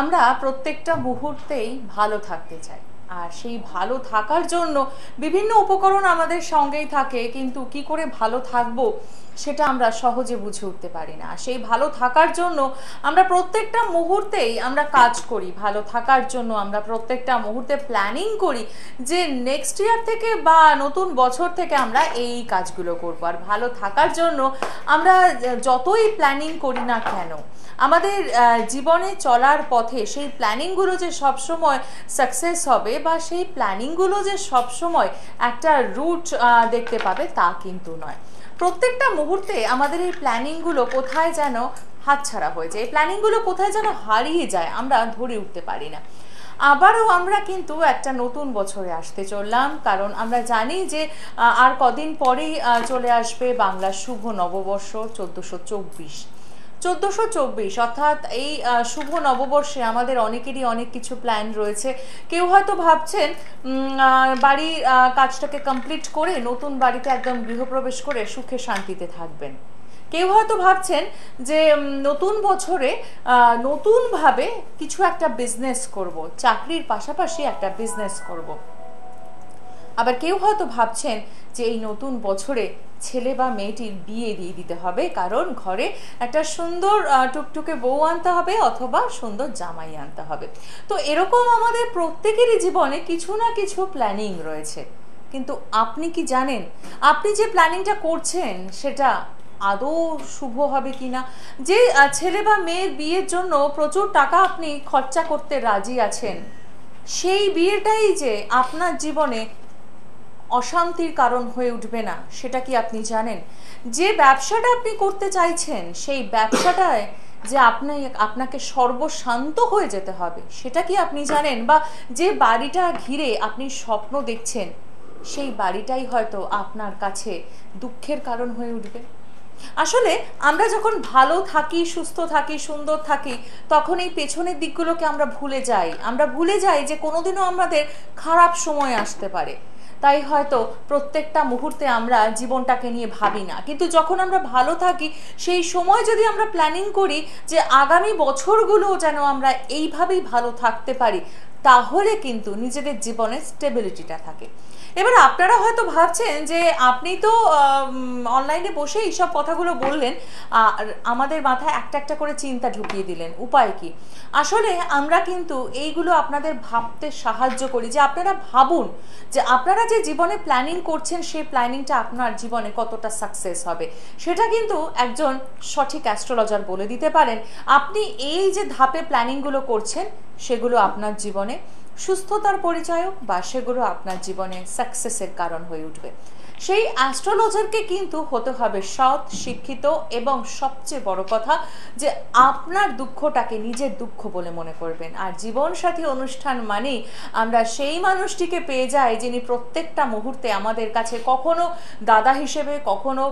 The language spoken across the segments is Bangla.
আমরা প্রত্যেকটা মুহূর্তেই ভালো থাকতে চাই। আর সেই ভালো থাকার জন্য বিভিন্ন উপকরণ আমাদের সঙ্গেই থাকে, কিন্তু কি করে ভালো থাকব সেটা আমরা সহজে বুঝে উঠতে পারি না। সেই ভালো থাকার জন্য আমরা প্রত্যেকটা মুহূর্তেই আমরা কাজ করি। ভালো থাকার জন্য আমরা প্রত্যেকটা মুহূর্তে প্ল্যানিং করি যে নেক্সট ইয়ার থেকে বা নতুন বছর থেকে আমরা এই কাজগুলো করব। আর ভালো থাকার জন্য আমরা যতই প্ল্যানিং করি না কেন, আমাদের জীবনে চলার পথে সেই প্ল্যানিংগুলো যে সবসময় সাকসেস হবে বা সেই প্ল্যানিংগুলো যে সবসময় একটা রুট দেখতে পাবে তা কিন্তু নয়। প্রত্যেকটা মুহূর্তে আমাদের এই প্ল্যানিংগুলো কোথায় যেন হাতছাড়া হয়ে যায়। এই প্ল্যানিংগুলো কোথায় যেন হারিয়ে যায়, আমরা ধরে উঠতে পারি না। আবারও আমরা কিন্তু একটা নতুন বছরে আসতে চললাম, কারণ আমরা জানি যে আর কদিন পরেই চলে আসবে বাংলার শুভ নববর্ষ চোদ্দোশো চব্বিশ। চোদ্দোশো চব্বিশ, অর্থাৎ এই শুভ নববর্ষে আমাদের অনেকেরই অনেক কিছু প্ল্যান রয়েছে। কেউ হয়তো ভাবছেন বাড়ির কাজটাকে কমপ্লিট করে নতুন বাড়িতে একদম গৃহপ্রবেশ করে সুখে শান্তিতে থাকবেন। কেউ হয়তো ভাবছেন যে নতুন বছরে নতুনভাবে কিছু একটা বিজনেস করব, চাকরির পাশাপাশি একটা বিজনেস করব। আবার কেউ হয়তো ভাবছেন যে এই নতুন বছরে ছেলে বা মেয়েটির বিয়ে দিয়ে দিতে হবে, কারণ ঘরে একটা সুন্দর টুকটুকে বউ আনতে হবে অথবা সুন্দর জামাই আনতে হবে। তো এরকম আমাদের প্রত্যেকেরই জীবনে কিছু না কিছু প্ল্যানিং রয়েছে। কিন্তু আপনি কি জানেন? আপনি যে প্ল্যানিংটা করছেন, সেটা আদৌ শুভ হবে কি না যে ছেলে বা মেয়ের বিয়ের জন্য প্রচুর টাকা আপনি খরচা করতে রাজি আছেন, সেই বিয়েটাই যে আপনার জীবনে অশান্তির কারণ হয়ে উঠবে না, সেটা কি আপনি জানেন? যে ব্যবসাটা আপনি করতে চাইছেন, সেই ব্যবসাটায় যে আপনি আপনাকে সর্বশান্ত হয়ে যেতে হবে, সেটা কি আপনি জানেন? বা যে বাড়িটা ঘিরে আপনি স্বপ্ন দেখছেন, সেই বাড়িটাই হয়তো আপনার কাছে দুঃখের কারণ হয়ে উঠবে। আসলে আমরা যখন ভালো থাকি, সুস্থ থাকি, সুন্দর থাকি, তখন এই পেছনের দিকগুলোকে আমরা ভুলে যাই। আমরা ভুলে যাই যে কোনোদিনও আমাদের খারাপ সময় আসতে পারে। তাই হয়তো প্রত্যেকটা মুহূর্তে আমরা জীবনটাকে নিয়ে ভাবি না। কিন্তু যখন আমরা ভালো থাকি, সেই সময় যদি আমরা প্ল্যানিং করি যে আগামী বছরগুলো যেন আমরা এইভাবেই ভালো থাকতে পারি, তাহলে কিন্তু নিজেদের জীবনের স্টেবিলিটিটা থাকে। এবার আপনারা হয়তো ভাবছেন যে আপনি তো অনলাইনে বসে এইসব কথাগুলো বললেন, আর আমাদের মাথায় একটা একটা করে চিন্তা ঢুকিয়ে দিলেন। উপায় কি? আসলে আমরা কিন্তু এইগুলো আপনাদের ভাবতে সাহায্য করি। যে আপনারা ভাবুন যে আপনারা যে জীবনে প্ল্যানিং করছেন, সেই প্ল্যানিংটা আপনার জীবনে কতটা সাকসেস হবে। সেটা কিন্তু একজন সঠিক অ্যাস্ট্রোলজার বলে দিতে পারেন। আপনি এই যে ধাপে প্ল্যানিংগুলো করছেন, সেগুলো আপনার জীবনে সুস্থতার পরিচয়ক বা সেগুলো আপনার জীবনে সাকসেসের কারণ হয়ে উঠবে। সেই অ্যাস্ট্রোলজারকে কিন্তু হতে হবে সৎ, শিক্ষিত এবং সবচেয়ে বড় কথা যে আপনার দুঃখটাকে নিজের দুঃখ বলে মনে করবেন। আর জীবনসাথী অনুষ্ঠান মানেই আমরা সেই মানুষটিকে পেয়ে যাই যিনি প্রত্যেকটা মুহূর্তে আমাদের কাছে কখনো দাদা হিসেবে, কখনো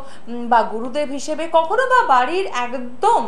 বা গুরুদেব হিসেবে, কখনো বা বাড়ির একদম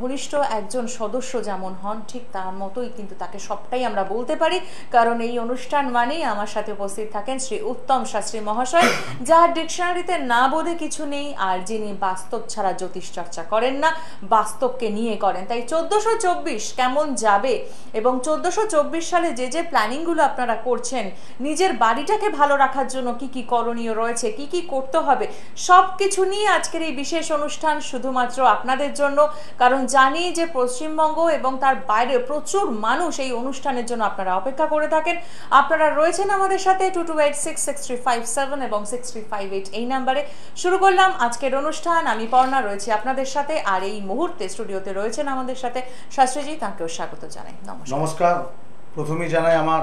ঘনিষ্ঠ একজন সদস্য যেমন হন, ঠিক তার মতোই কিন্তু তাকে সবটাই আমরা বলতে পারি। কারণ এই অনুষ্ঠান মানেই আমার সাথে উপস্থিত থাকেন শ্রী উত্তম শাস্ত্রী মহাশয়। যার ডিকশনারিতে না বোধে কিছু নেই, আর যিনি বাস্তব ছাড়া জ্যোতিষ চর্চা করেন না, বাস্তবকে নিয়ে করেন। তাই চোদ্দোশো চব্বিশ কেমন যাবে? এবং চোদ্দোশো চব্বিশ সালে যে যে প্ল্যানিংগুলো আপনারা করছেন, নিজের বাড়িটাকে ভালো রাখার জন্য কি কি করণীয় রয়েছে, কি কি করতে হবে সব কিছু নিয়ে আজকের এই বিশেষ অনুষ্ঠান শুধুমাত্র আপনাদের জন্য। কারণ জানি যে পশ্চিমবঙ্গ এবং তার বাইরে প্রচুর মানুষ এই অনুষ্ঠানের জন্য আপনারা অপেক্ষা করে থাকেন। আপনারা রয়েছেন আমাদের সাথে two two eight six six three five seven এবং সিক্স থ্রি ফাইভ এইট এই নাম্বারে শুরু করলাম আজকের অনুষ্ঠান। আমি পর্ণা রয়েছি আপনাদের সাথে আর এই মুহূর্তে স্টুডিওতে রয়েছেন আমাদের সাথে শাস্ত্রীজি, তাকেও স্বাগত জানাই। নমস্কার। নমস্কার। জানাই আমার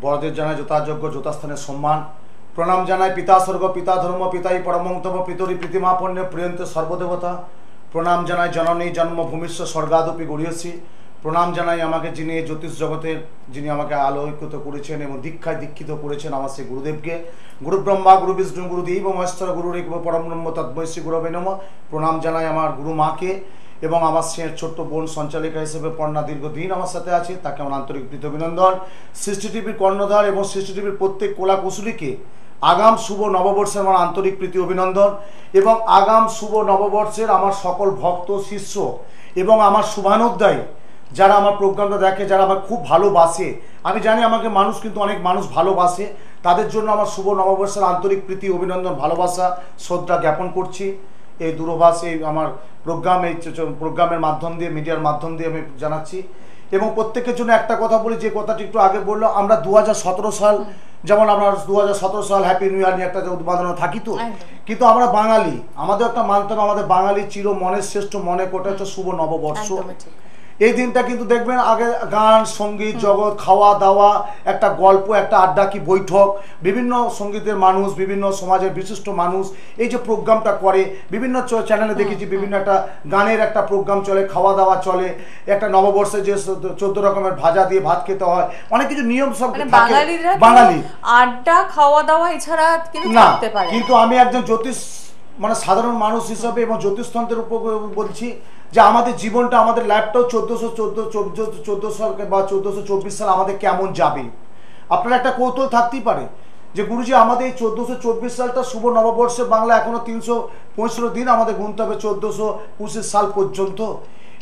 বড়দের জানাই যথাযোগ্য, যথাস্থানের সম্মান। প্রণাম জানাই পিতা স্বর্গ, পিতা ধর্ম, পিতাই পরমন্তম পিতরি প্রীতিমাপন্য প্রিয়ন্ত সর্বদেবতা। প্রণাম জানাই জননী জন্মভূমিষ্ব স্বর্গাদপি গড়িয়েছি। প্রণাম জানাই আমাকে যিনি জ্যোতিষ জগতের, যিনি আমাকে আলো আলোকিত করেছেন এবং দীক্ষায় দীক্ষিত করেছেন আমার সেই গুরুদেবকে। গুরু ব্রহ্মা গুরু বিষ্ণু, গুরু দেব, মহেশ্বর, গুরু রেখ পরম ব্রহ্ম তদ্মৈশ্রী গুরবে নম। প্রণাম জানাই আমার গুরু মাকে এবং আমার সে ছোট্ট বোন সঞ্চালিকা হিসেবে পর্ণা দীর্ঘদিন আমার সাথে আছে, তাকে আমার আন্তরিক প্রীতি অভিনন্দন সৃষ্টি টিভির কর্ণধার এবং সৃষ্টি টিভির প্রত্যেক কলা কুশলীকে আগাম শুভ নববর্ষের আমার আন্তরিক প্রীতি অভিনন্দন এবং আগাম শুভ নববর্ষের আমার সকল ভক্ত, শিষ্য এবং আমার শুভানুদ্দায়ী যারা আমার প্রোগ্রামটা দেখে যারা আমার খুব ভালোবাসে আমি জানি আমাকে মানুষ কিন্তু অনেক মানুষ ভালোবাসে তাদের জন্য আমার শুভ নববর্ষের আন্তরিক প্রীতি অভিনন্দন ভালোবাসা শ্রদ্ধা জ্ঞাপন করছি। এই দূরভাষ এই আমার প্রোগ্রাম এই প্রোগ্রামের মাধ্যম দিয়ে মিডিয়ার মাধ্যম দিয়ে আমি জানাচ্ছি। এবং প্রত্যেকের জন্য একটা কথা বলি যে কথাটি একটু আগে বলল আমরা দু হাজার সতেরো সাল যেমন আমরা দু হাজার সতেরো সাল হ্যাপি নিউ ইয়ার নিয়ে একটা উদ্বোধন থাকি তো কিন্তু আমরা বাঙালি। আমাদের একটা মানতে হবে আমাদের বাঙালি চির মনের শ্রেষ্ঠ মনে কোটা হচ্ছে শুভ নববর্ষ। এই দিনটা কিন্তু দেখবেন আগে গান সংগীত জগৎ খাওয়া দাওয়া একটা গল্প একটা আড্ডা কি বৈঠক বিভিন্ন সঙ্গীতের মানুষ বিভিন্ন সমাজের বিশিষ্ট মানুষ এই যে প্রোগ্রামটা করে বিভিন্ন চ্যানেলে দেখেছি বিভিন্ন একটা গানের একটা প্রোগ্রাম চলে খাওয়া দাওয়া চলে একটা নববর্ষে যে চোদ্দ রকমের ভাজা দিয়ে ভাত খেতে হয় অনেক কিছু নিয়ম সব মানে বাঙালি। আড্ডা খাওয়া দাওয়া এছাড়া কিন্তু না কিন্তু আমি একজন জ্যোতিষ মানে সাধারণ মানুষ হিসাবে এবং জ্যোতিষতন্ত্রের উপর বলছি যে আমাদের জীবনটা, আমাদের লাইফটাও চোদ্দোশো, চোদ্দ চোদ্দ চোদ্দোশো বা চোদ্দোশো চব্বিশ সাল আমাদের কেমন যাবে? আপনার একটা কৌতূহল থাকতেই পারে যে গুরুজি, আমাদের এই চোদ্দোশো চব্বিশ সালটা শুভ নববর্ষে বাংলা এখনও তিনশো পঁয়ষট্টি দিন আমাদের গুনতে হবে চোদ্দোশো পঁচিশ সাল পর্যন্ত।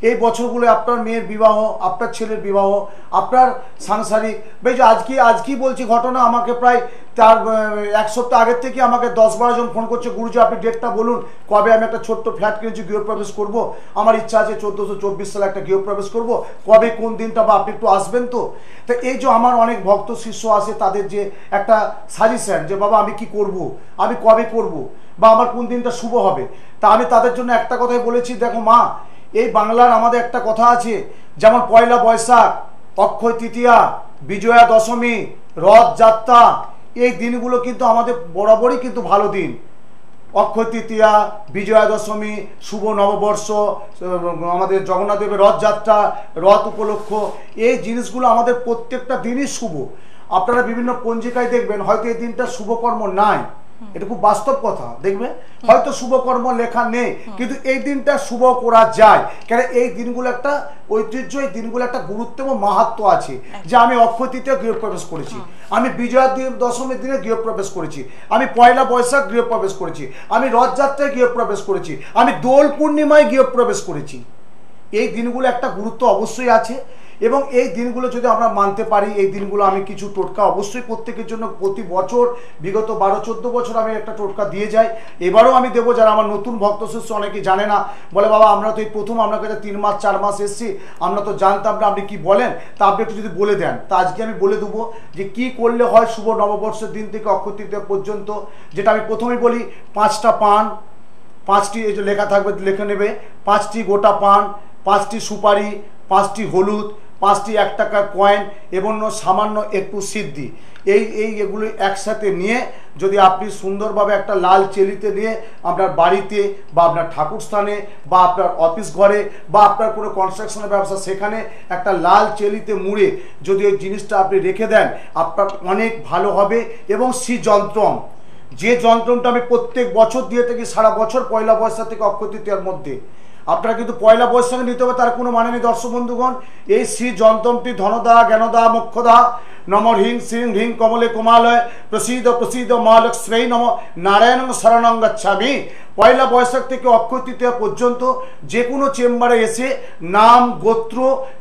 এই বছরগুলো আপনার মেয়ের বিবাহ, আপনার ছেলের বিবাহ, আপনার সাংসারিক। বেশ, আজকে, আজকেই বলছি ঘটনা, আমাকে প্রায় তার এক সপ্তাহ আগের থেকে আমাকে দশ বারো জন ফোন করছে, গুরুজি, আপনি ডেটটা বলুন। কবে আমি একটা ছোট্ট ফ্ল্যাট কিনেছি, গৃহপ্রবেশ করব? আমার ইচ্ছা আছে চোদ্দোশো চব্বিশ সালে একটা গৃহপ্রবেশ করব। কবে, কোন দিনটা, বা আপনি একটু আসবেন তো? তা এই যে আমার অনেক ভক্ত, শিষ্য আছে, তাদের যে একটা সাজেশন যে, বাবা, আমি কি করব? আমি কবে করব? বা আমার কোন দিনটা শুভ হবে? তা আমি তাদের জন্য একটা কথাই বলেছি, দেখো মা এই বাংলার আমাদের একটা কথা আছে, যেমন পয়লা বৈশাখ, অক্ষয় তৃতীয়া, বিজয়া দশমী রথযাত্রা এই দিনগুলো কিন্তু আমাদের বরাবরই কিন্তু ভালো দিন। অক্ষয় তৃতীয়া, বিজয়া দশমী, শুভ নববর্ষ, আমাদের জগন্নাথ দেবের রথযাত্রা রথ উপলক্ষ, এই জিনিসগুলো আমাদের প্রত্যেকটা দিনই শুভ। আপনারা বিভিন্ন পঞ্জিকায় দেখবেন, হয়তো এই দিনটা শুভকর্ম নাই। এটা খুব বাস্তব কথা দেখবে? হয়তো শুভকর্ম লেখা নেই কিন্তু এই দিনটা শুভ করা যায়। কেন এই দিনগুলো একটা ঐতিহ্য এই দিনগুলো একটা গুরুত্ব এবং মাহাত্ম আছে যে আমি অক্ষয় তৃতীয় গৃহপ্রবেশ করেছি আমি বিজয়া দশমীর দিনে গৃহপ্রবেশ করেছি আমি পয়লা বৈশাখ গৃহপ্রবেশ করেছি আমি রথযাত্রায় গৃহপ্রবেশ করেছি আমি দোল পূর্ণিমায় গৃহপ্রবেশ করেছি। এই দিনগুলো একটা গুরুত্ব অবশ্যই আছে। এবং এই দিনগুলো যদি আমরা মানতে পারি, এই দিনগুলো আমি কিছু টোটকা অবশ্যই প্রত্যেকের জন্য প্রতি বছর, বিগত বারো, চোদ্দ বছর আমি একটা টোটকা দিয়ে যাই। এবারও আমি দেবো যারা আমার নতুন ভক্ত শিষ্য, অনেকে জানে না। বলে, বাবা, আমরা তো এই প্রথম আপনার কাছে তিন মাস, চার মাস এসেছি, আমরা তো জানতাম না, আপনি কি বলেন? তা আপনি একটু যদি বলে দেন, তা আজকে আমি বলে দেবো যে কি করলে হয় শুভ নববর্ষের দিন থেকে অক্ষয় তৃতীয়া পর্যন্ত। যেটা আমি প্রথমেই বলি, পাঁচটা পান, পাঁচটি এই যে লেখা থাকবে, লিখে নেবে, পাঁচটি গোটা পান, পাঁচটি সুপারি, পাঁচটি হলুদ পাঁচটি এক টাকার কয়েন এবং সামান্য একটু সিদ্ধি। এই এই এগুলো একসাথে নিয়ে যদি আপনি সুন্দরভাবে একটা লাল চেলিতে নিয়ে আপনার বাড়িতে বা আপনার ঠাকুর স্থানে বা আপনার অফিস ঘরে বা আপনার কোনো কনস্ট্রাকশনের ব্যবসা সেখানে একটা লাল চেলিতে মুড়ে যদি ওই জিনিসটা আপনি রেখে দেন, আপনার অনেক ভালো হবে এবং সি যন্ত্রম। যে যন্ত্রণটা আমি প্রত্যেক বছর দিয়ে থাকি, সারা বছর পয়লা বৈশাখ থেকে অক্ষয় তৃতীয়ার মধ্যে। আপনারা কিন্তু পয়লা বৈশাখে নিতে হবে, তার কোনো মানে নেই, দর্শক বন্ধুগণ। এই শ্রী যন্ত্রণটি ধনদা, জ্ঞানদা, মুখ্যদা নমর হিং শ্রীং হিং কমলে কুমালয় প্রসিদ্ধ প্রসিদ্ধ মহালক্ষ্মী নম নারায়ণ শরণং পয়লা বৈশাখ থেকে অক্ষয় তৃতীয়া পর্যন্ত যে কোনো চেম্বারে এসে নাম, গোত্র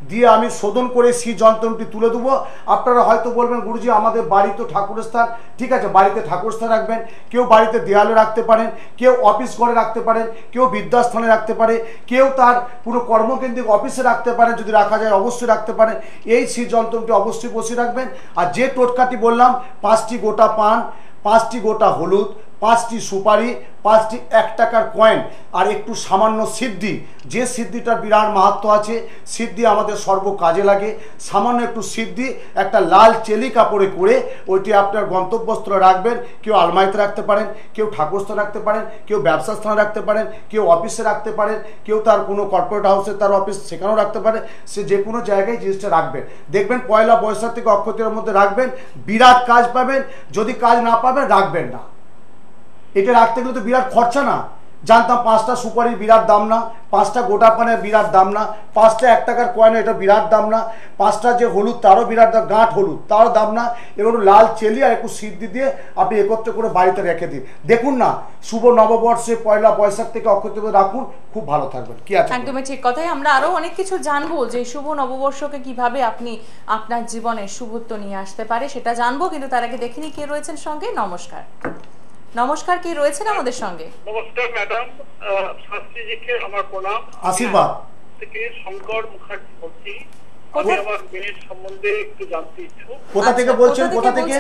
দিয়ে আমি শোধন করে সেই যন্ত্রটি তুলে দেবো। আপনারা হয়তো বলবেন, গুরুজি, আমাদের বাড়ি তো ঠাকুরের স্থান ঠিক আছে, বাড়িতে ঠাকুর স্থান রাখবেন, কেউ বাড়িতে দেয়ালে রাখতে পারেন, কেউ অফিস ঘরে রাখতে পারেন, কেউ বিদ্যাস্থানে রাখতে পারে, কেউ তার পুরো কর্মকেন্দ্রিক অফিসে রাখতে পারেন, যদি রাখা যায় অবশ্যই রাখতে পারেন। এই সেই যন্ত্রটি অবশ্যই বসিয়ে রাখবেন। আর যে টোটকাটি বললাম, পাঁচটি গোটা পান, পাঁচটি গোটা হলুদ পাঁচটি সুপারি, পাঁচটি এক টাকার কয়েন আর একটু সামান্য সিদ্ধি। যে সিদ্ধিটার বিরাট মাহাত্ম আছে, সিদ্ধি আমাদের সর্ব কাজে লাগে। সামান্য একটু সিদ্ধি, একটা লাল চেলি কাপড়ে করে ওইটি আপনার গন্তব্যস্থলে রাখবেন, কেউ আলমারিতে রাখতে পারেন, কেউ ঠাকুরস্থানে রাখতে পারেন, কেউ ব্যবসা স্থানে রাখতে পারেন, কেউ অফিসে রাখতে পারেন, কেউ তার কোনো কর্পোরেট হাউসে তার অফিস সেখানেও রাখতে পারে, সে যে কোনো জায়গায় জিনিসটা রাখবেন। দেখবেন পয়লা বৈশাখ থেকে অক্ষতের মধ্যে রাখবেন, বিরাট কাজ পাবেন, যদি কাজ না পাবেন, রাখবেন না। এটা রাখতে গেলে তো বিরাট খরচা না। জানতাম পাঁচটা সুপারির বিরাট দাম না, পাঁচটা গোটা পানের বিরাট দাম না, পাঁচটা এক টাকার কয়েন এটা বিরাট দাম না, পাঁচটা যে হলুদ তারও বিরাট দাম, গাঁট হলুদ তারও দাম না এবং লাল চেলি আর একটু সিদ্ধি দিয়ে আপনি একত্রে করে বাড়িতে রেখে দিন। দেখুন না, শুভ নববর্ষে পয়লা বৈশাখ থেকে অক্ষয় তৃতীয়া রাখুন, খুব ভালো থাকবেন। কি আছে? একদমই ঠিক কথাই। আমরা আরও অনেক কিছু জানব যে শুভ নববর্ষকে কীভাবে আপনি আপনার জীবনে শুভত্ব নিয়ে আসতে পারে, সেটা জানব, কিন্তু তার আগে দেখিনি কে রয়েছেন সঙ্গে। নমস্কার। নমস্কার কে রয়েছেন আমাদের সঙ্গে? নমস্কার ম্যাডাম। শাস্ত্রীজিকে আমার প্রণাম। আশীর্বাদ। থেকে শঙ্কর মুখার্জি বলছি। আমি আমার মেয়ের সম্বন্ধে একটু জানতে ইচ্ছুক। কোথা থেকে আচ্ছা, বলছেন? কোথা থেকে?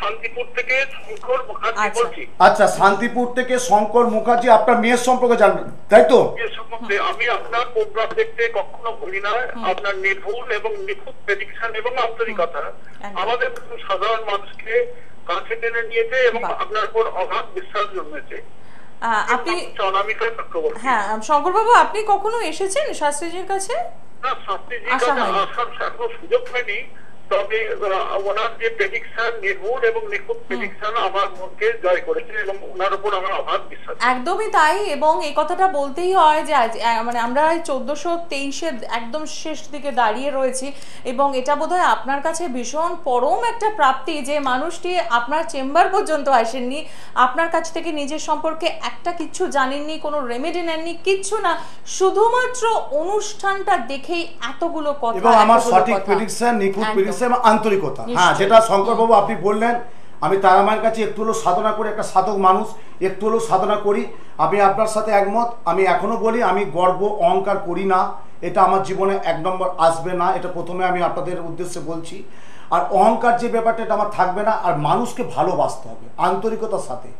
শান্তিপুর থেকে শঙ্কর মুখার্জি আচ্ছা। বলছি। আচ্ছা শান্তিপুর থেকে শঙ্কর মুখার্জি আপনার মেয়ের সম্পর্কে জানবেন তাই তো? সম্বন্ধে আমি আপনার প্রোগ্রাম দেখতে কখনো ভুলি না। আপনার নির্ভুল এবং নিখুঁত প্রেডিকশন এবং আন্তরিকতা। আমাদের সাধারণ মানুষকে কাছে টেনে নিয়েছে এবং আপনার উপর অগাধ বিশ্বাস জন্মেছে। আপনি হ্যাঁ শঙ্করবাবু আপনি কখনো এসেছেন শাস্ত্রীজির কাছে? না শাস্ত্রীজির কাছে আসার সুযোগ হয়নি। তবে ওনার যে প্রেডিকশন নির্ভুল এবং নিখুঁত প্রেডিকশন আমার মনকে জয় করেছে এবং ওনার উপর আমার অবাধ বিশ্বাস একদমই তাই এবং এই কথাটা বলতেই হয় যে আজ মানে আমরা চোদ্দশো তেইশের একদম শেষ দিকে দাঁড়িয়ে রয়েছি এবং এটা বোধহয় আপনার কাছে ভীষণ পরম একটা প্রাপ্তি যে মানুষটি আপনার চেম্বার পর্যন্ত আসেননি আপনার কাছ থেকে নিজের সম্পর্কে একটা কিচ্ছু জানেননি কোনো রেমেডি নেননি কিচ্ছু না শুধুমাত্র অনুষ্ঠানটা দেখেই এতগুলো কথা এবং আমার সঠিক। প্রেডিকশন নিখুঁত প্রেডিকশন আন্তরিকতা। হ্যাঁ যেটা শঙ্করবাবু আপনি বললেন আমি তারামায়ের কাছে একটু হলেও সাধনা করি একটা সাধক মানুষ একটু হলেও সাধনা করি। আমি আপনার সাথে একমত আমি এখনও বলি আমি গর্ব অহংকার করি না। এটা আমার জীবনে এক নম্বর আসবে না এটা প্রথমে আমি আপনাদের উদ্দেশ্যে বলছি। আর অহংকার যে ব্যাপারটা এটা আমার থাকবে না আর মানুষকে ভালোবাসতে হবে আন্তরিকতার সাথে।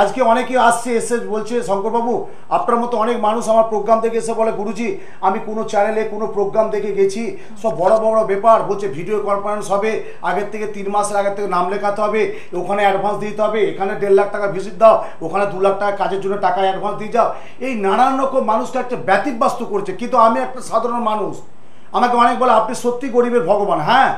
আজকে অনেকে আসছে, এসে বলছে, শঙ্করবাবু, আপনার মতো অনেক মানুষ আমার প্রোগ্রাম দেখে এসে বলে, গুরুজি, আমি কোনো চ্যানেলে কোনো প্রোগ্রাম দেখে গেছি। সব বড় বড় ব্যাপার, বলছে ভিডিও কনফারেন্স হবে, আগের থেকে তিন মাসের আগের থেকে নাম লেখাতে হবে, ওখানে অ্যাডভান্স দিতে হবে, এখানে দেড় লাখ টাকা ভিজিট দাও, ওখানে দু লাখ টাকা কাজের জন্য টাকা অ্যাডভান্স দিয়ে যাও। এই নানান রকম মানুষকে একটা ব্যতিব্যস্ত করছে। কিন্তু আমি একটা সাধারণ মানুষ। আমাকে অনেক বলে, আপনি সত্যি গরিবের ভগবান। হ্যাঁ।